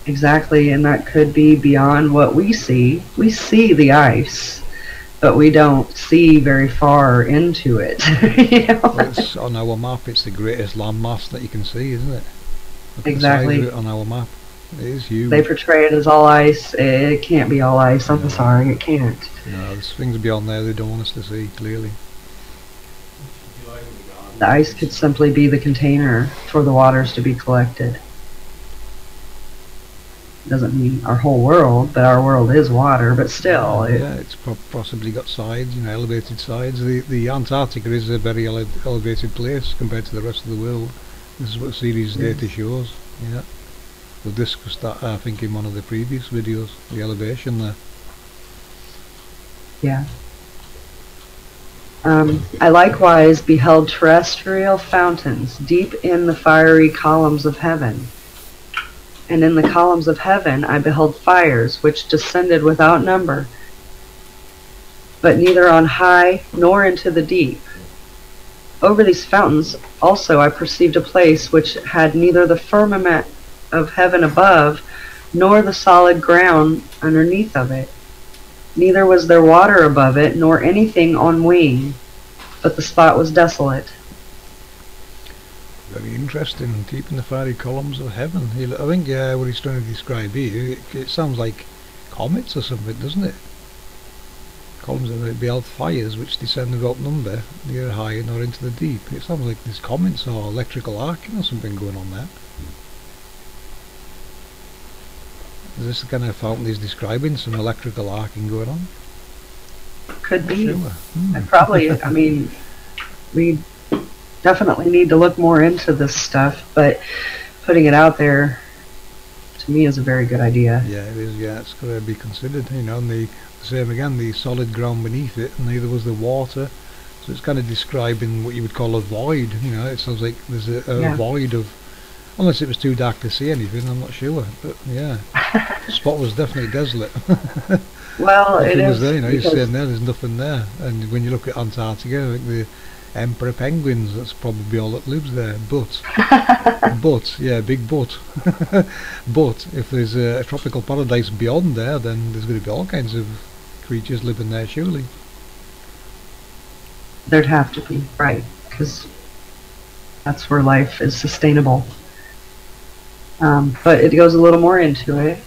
exactly. And that could be beyond what we see. We see the ice, but we don't see very far into it. you know? Well, on our map, it's the greatest landmass that you can see, isn't it? Look at the size Exactly. it on our map. It is huge. They portray it as all ice. It can't be all ice. I'm sorry, it can't. No, there's things beyond there they don't want us to see, clearly. The ice could simply be the container for the waters to be collected. Doesn't mean our whole world, but our world is water, but still, it, yeah, it's po- possibly got sides, you know, elevated sides. The the Antarctica is a very ele- elevated place compared to the rest of the world. This is what series Yes. data shows. Yeah. We'll discuss that, I think, in one of the previous videos. The elevation there. yeah. Um, I likewise beheld terrestrial fountains deep in the fiery columns of heaven. And in the columns of heaven I beheld fires which descended without number, but neither on high nor into the deep. Over these fountains also I perceived a place which had neither the firmament of heaven above, nor the solid ground underneath of it. Neither was there water above it, nor anything on wing, but the spot was desolate. Very interesting. Deep in the fiery columns of heaven. I think uh, what he's trying to describe here, it, it sounds like comets or something, doesn't it? columns and they beheld fires which descend without number, neither high nor into the deep. It sounds like there's comets or electrical arcing or something going on there. Is this the kind of fountain he's describing? Some electrical arcing going on? Could be. Sure. Hmm. I probably, I mean, we definitely need to look more into this stuff, but putting it out there to me is a very good idea. Yeah, it is. Yeah, it's got to be considered. You know, and the, the same again, the solid ground beneath it, and neither was the water. So it's kind of describing what you would call a void. You know, it sounds like there's a, a Yeah. void of, unless it was too dark to see anything. I'm not sure, but yeah, the spot was definitely desolate. Well, it Nothing was is there. You know, you're saying there, there's nothing there. And when you look at Antarctica, I think the emperor penguins, that's probably all that lives there. But, but, yeah, big but. but if there's a, a tropical paradise beyond there, then there's going to be all kinds of creatures living there, surely. There'd have to be, right, because that's where life is sustainable. Um, but it goes a little more into it.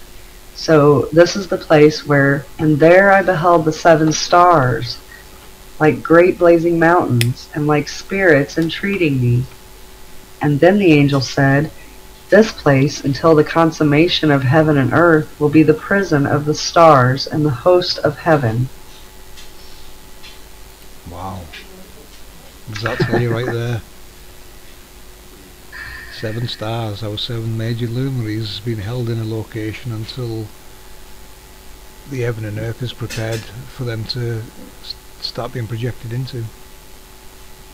So this is the place where, and there I beheld the seven stars, like great blazing mountains, and like spirits entreating me. And then the angel said, This place, until the consummation of heaven and earth, will be the prison of the stars and the host of heaven. Wow. Does that tell you right there? Seven stars, our seven major luminaries, being held in a location until the heaven and earth is prepared for them to start being projected into.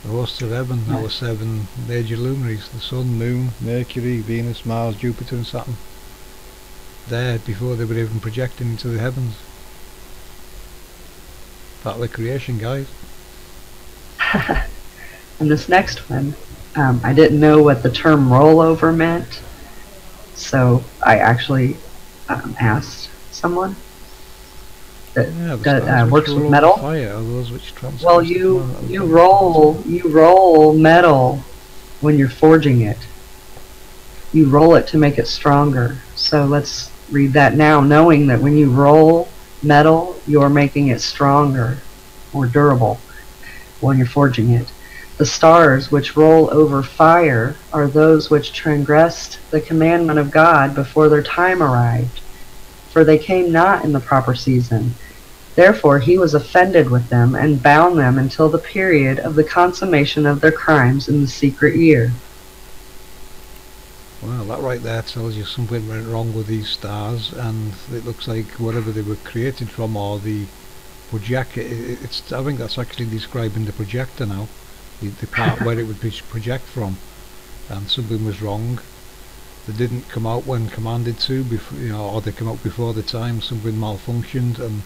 The hosts of heaven, our seven major luminaries, the Sun, Moon, Mercury, Venus, Mars, Jupiter and Saturn. There before they were even projected into the heavens. Part of the creation, guys. And this next one, um, I didn't know what the term rollover meant, so I actually um, asked someone. That, Yeah, that, uh, works with metal. Fire are those which transfer Well, you you roll you roll metal when you're forging it. You roll it to make it stronger. So let's read that now, knowing that when you roll metal, you're making it stronger, more durable when you're forging it. The stars which roll over fire are those which transgressed the commandment of God before their time arrived, for they came not in the proper season. Therefore he was offended with them and bound them until the period of the consummation of their crimes in the secret year. Well, that right there tells you something went wrong with these stars, and it looks like whatever they were created from, or the projector, it's, I think that's actually describing the projector now, the, the part where it would pro- project from, and something was wrong. They didn't come out when commanded to, before, you know, or they come out before the time. Something malfunctioned and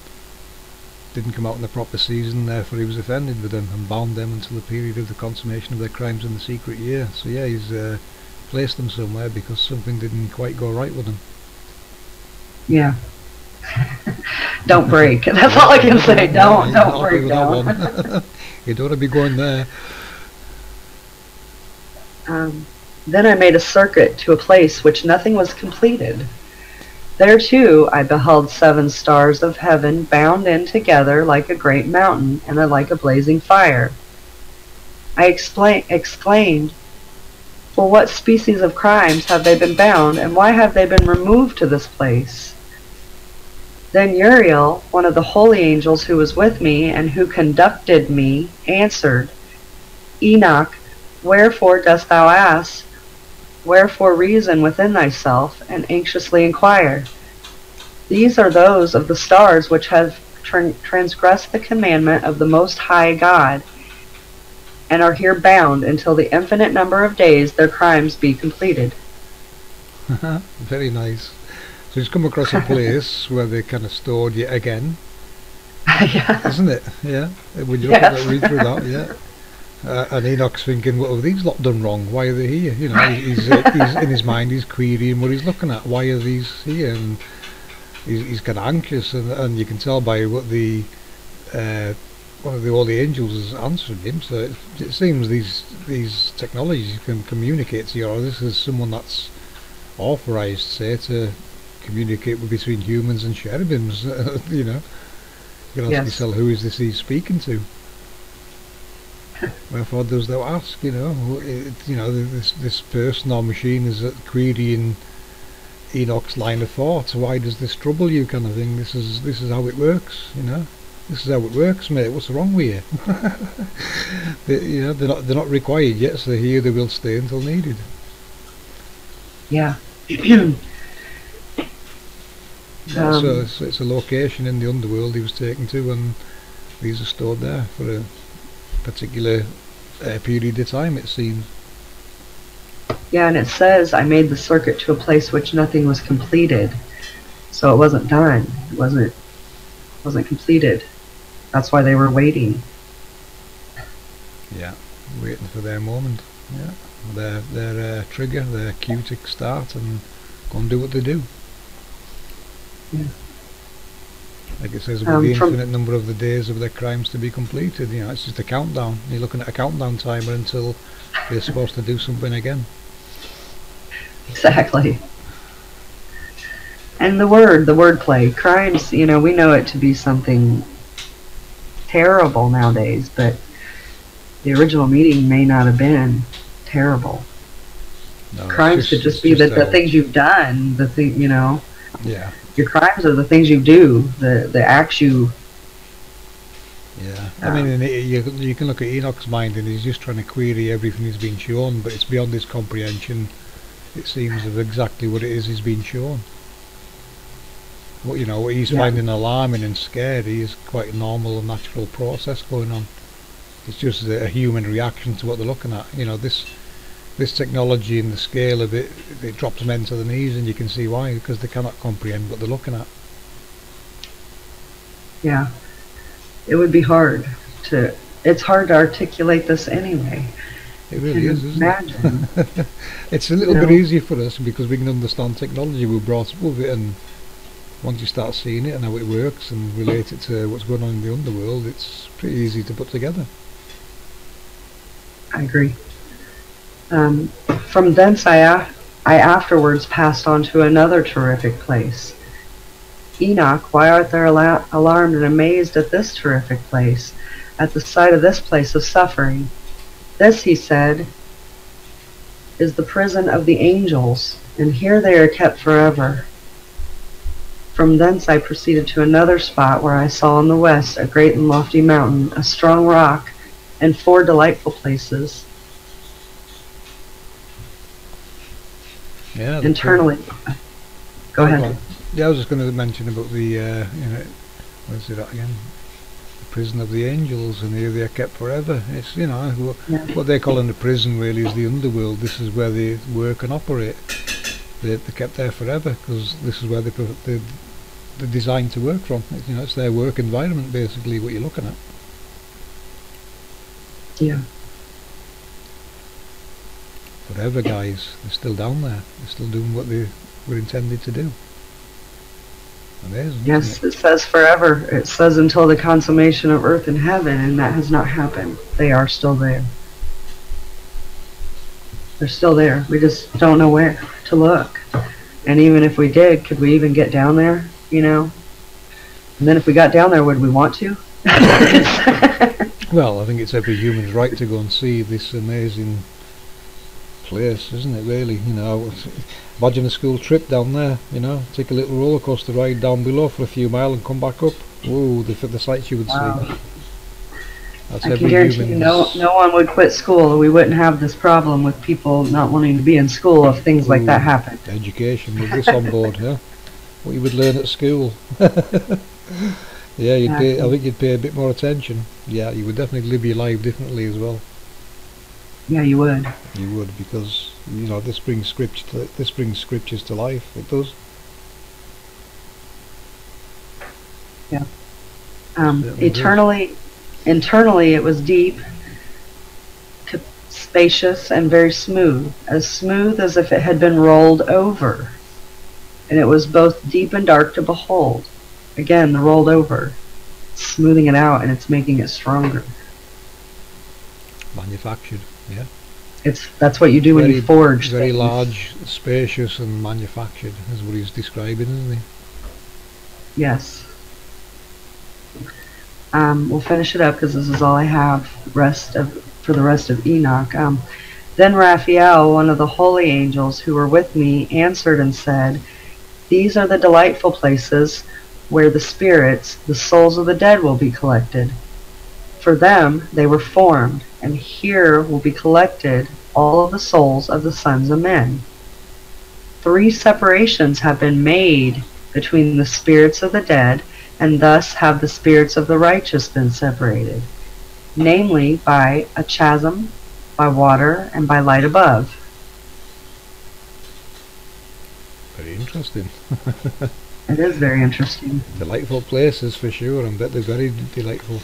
didn't come out in the proper season. Therefore, he was offended with them and bound them until the period of the consummation of their crimes in the secret year. So yeah, he's. Uh, placed them somewhere because something didn't quite go right with them. Yeah. don't break. That's all I can say. Don't Yeah, don't break down. you don't want to be going there. Um, then I made a circuit to a place which nothing was completed. There too I beheld seven stars of heaven bound in together like a great mountain and like a blazing fire. I exclaimed, For what species of crimes have they been bound, and why have they been removed to this place? Then Uriel, one of the holy angels who was with me and who conducted me, answered, Enoch, Wherefore dost thou ask? Wherefore reason within thyself, and anxiously inquire? These are those of the stars which have tran- transgressed the commandment of the Most High God, and are here bound until the infinite number of days their crimes be completed. Very nice. So he's come across a place where they kind of stored you again, yeah. isn't it? Yeah. When you look at that, read through that, yeah. Uh, and Enoch's thinking, what have these lot done wrong? Why are they here? You know, he's, uh, he's in his mind, he's querying what he's looking at. Why are these here? And he's, he's kind of anxious, and, and you can tell by what the uh, one of the all the angels has answered him. So it, it seems these these technologies can communicate to you. Or this is someone that's authorized, say, to communicate with between humans and cherubims. you know, You can ask Yes. yourself, who is this he's speaking to? Wherefore does thou ask? You know, it, you know, this this person or machine is greedy in Enoch's line of thought. Why does this trouble you, kind of thing? This is this is how it works. You know, this is how it works, mate. What's wrong with you? they, you know, they're not they're not required yet, so here they will stay until needed. Yeah. Yeah, Um, so it's, it's a location in the underworld he was taken to, and these are stored there for a particular uh, period of time, it seems. Yeah, and it says I made the circuit to a place which nothing was completed. So it wasn't done. It wasn't wasn't completed. That's why they were waiting. Yeah, waiting for their moment. Yeah, their their uh, trigger, their cue to start and go and do what they do. Yeah. Like it says, with Um, the infinite number of the days of their crimes to be completed. You know, it's just a countdown. You're looking at a countdown timer until they're supposed to do something again. Exactly. And the word, the wordplay, crimes, you know, we know it to be something terrible nowadays, but the original meaning may not have been terrible. No, crimes could just be that the how- things you've done, the thing, you know, Yeah, your crimes are the things you do, the the acts you. yeah. I mean, um, you you can look at Enoch's mind, and he's just trying to query everything he's been shown, but it's beyond his comprehension. It seems of exactly what it is he's been shown. What you know, what he's Yeah. finding alarming and scary is quite a normal and natural process going on. It's just a, a human reaction to what they're looking at. You know, this this technology and the scale of it, it drops men to the knees, and you can see why, because they cannot comprehend what they're looking at. Yeah, it would be hard to. It's hard to articulate this anyway. It really is, isn't imagine. it? it's a little You bit know? easier for us because we can understand technology. We're brought up with it, and once you start seeing it and how it works and relate it to what's going on in the underworld, it's pretty easy to put together. I agree. Um, from thence I, I afterwards passed on to another terrific place. Enoch, why art thou ala- alarmed and amazed at this terrific place, at the sight of this place of suffering? This, he said, is the prison of the angels, and here they are kept forever. From thence I proceeded to another spot where I saw in the west a great and lofty mountain, a strong rock, and four delightful places. Yeah. internally. Go ahead. Yeah, I was just going to mention about the, uh, you know, where's it at again? The prison of the angels, and here they are kept forever. It's, you know, wh- Yeah. what they're calling the prison really is the underworld. This is where they work and operate. They're, they're kept there forever because this is where they, pro- they're, they're designed to work from. It's, you know, it's their work environment basically what you're looking at. Yeah. Forever, guys. They're still down there. They're still doing what they were intended to do. Amazing. Yes, it? it says forever. It says until the consummation of earth and heaven, and that has not happened. They are still there. They're still there. We just don't know where to look. And even if we did, could we even get down there? You know? And then if we got down there, would we want to? Well, I think it's every human's right to go and see this amazing place, isn't it? Really, you know. Imagine a school trip down there. You know, take a little roller coaster ride down below for a few miles and come back up. Whoa, the the sights you would Wow. see. That's I can guarantee you no, no one would quit school. We wouldn't have this problem with people not wanting to be in school if things like that happened. education with this on board, huh? What you would learn at school. yeah, you'd pay, I think you'd pay a bit more attention. Yeah, you would definitely live your life differently as well. Yeah, you would. You would because you know this brings scripture to, this brings scriptures to life. It does. Um, Certainly does. eternally, internally, it was deep, spacious, and very smooth, as smooth as if it had been rolled over. And it was both deep and dark to behold. Again, the rolled over, smoothing it out, and it's making it stronger. Manufactured. Yeah. It's that's what you do when you forge. Very things. large, spacious, and manufactured is what he's describing, isn't he? Yes. Um, we'll finish it up because this is all I have rest of for the rest of Enoch. Um, then Raphael, one of the holy angels who were with me, answered and said, These are the delightful places where the spirits, the souls of the dead, will be collected. For them they were formed, and here will be collected all of the souls of the sons of men. Three separations have been made between the spirits of the dead, and thus have the spirits of the righteous been separated, namely by a chasm, by water, and by light above. Very interesting. It is very interesting. Delightful places for sure, and bet they're very delightful.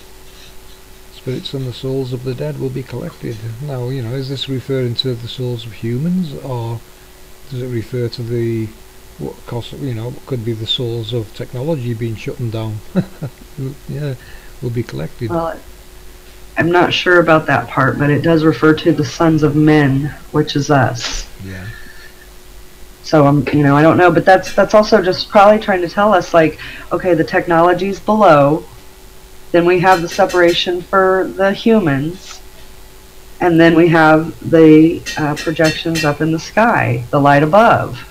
Spirits and the souls of the dead will be collected. Now, you know, is this referring to the souls of humans, or does it refer to the what cost? You know, could be the souls of technology being shut down? yeah, will be collected. Well, I'm not sure about that part, but it does refer to the sons of men, which is us. yeah, So I'm, you know, I don't know, but that's that's also just probably trying to tell us like, okay, the technology's below, then we have the separation for the humans, and then we have the uh, projections up in the sky, the light above.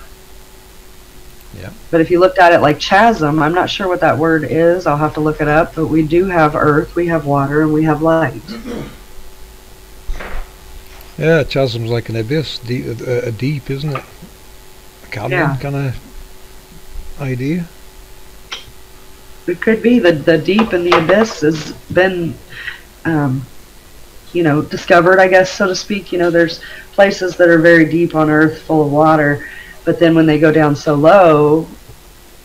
Yeah. But if you looked at it like chasm, I'm not sure what that word is. I'll have to look it up. But we do have earth, we have water, and we have light. yeah. Chasm's like an abyss, deep, a, a deep, isn't it? A cavern Yeah. kind of idea. It could be the the deep and the abyss has been, um, you know, discovered. I guess so to speak. You know, there's places that are very deep on Earth, full of water, but then when they go down so low,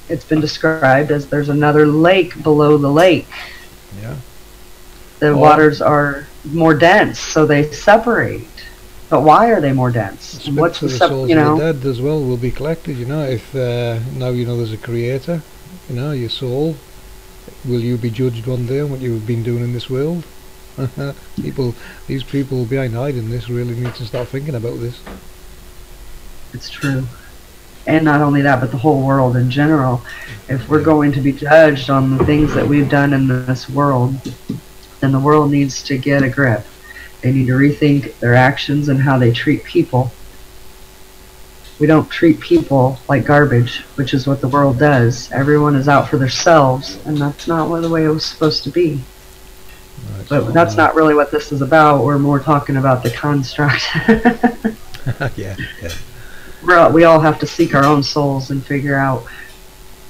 it's been described as there's another lake below the lake. Yeah. The Oh. waters are more dense, so they separate. But why are they more dense? What's the the you know? the dead as well will be collected. You know, if uh, now you know there's a creator, you know your soul. Will you be judged one day on what you've been doing in this world? people, these people behind hiding this really need to start thinking about this. It's true. And not only that, but the whole world in general. If we're going to be judged on the things that we've done in this world, then the world needs to get a grip. They need to rethink their actions and how they treat people. We don't treat people like garbage, which is what the world does. Everyone is out for themselves, and that's not what the way it was supposed to be. Right, But so, that's not really what this is about. We're more talking about the construct. yeah, yeah, all, we all have to seek our own souls and figure out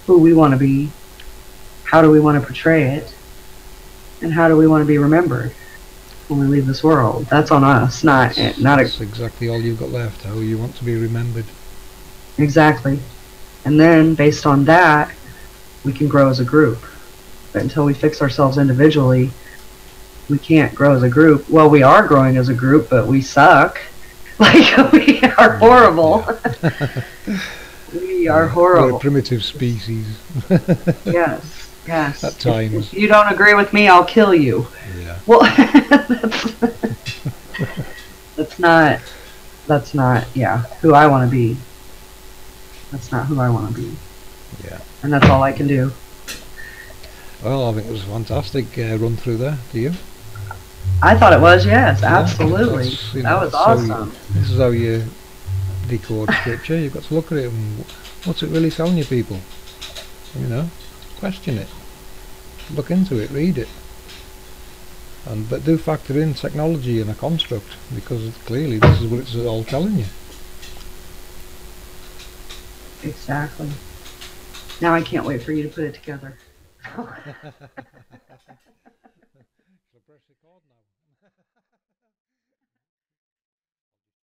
who we want to be, how do we want to portray it, and how do we want to be remembered when we leave this world. That's on us, not not That's exactly all you've got left. How you want to be remembered. Exactly. And then based on that, we can grow as a group. But until we fix ourselves individually, we can't grow as a group. Well, we are growing as a group, but we suck. Like we are horrible. we are We're a horrible. primitive species. Yes, yes. At times. If you don't agree with me, I'll kill you. Yeah. Well, that's, that's not, that's not, yeah, who I want to be. That's not who I want to be. Yeah. And that's all I can do. Well, I think it was a fantastic uh, run through there. Do you? I thought it was, yes, Yeah, absolutely. you That was how you- awesome. This is how you decode scripture. You've got to look at it and what's it really telling you, people? You know, question it, look into it, read it, and but do factor in technology and a construct because clearly this is what it's all telling you. Exactly. Now I can't wait for you to put it together.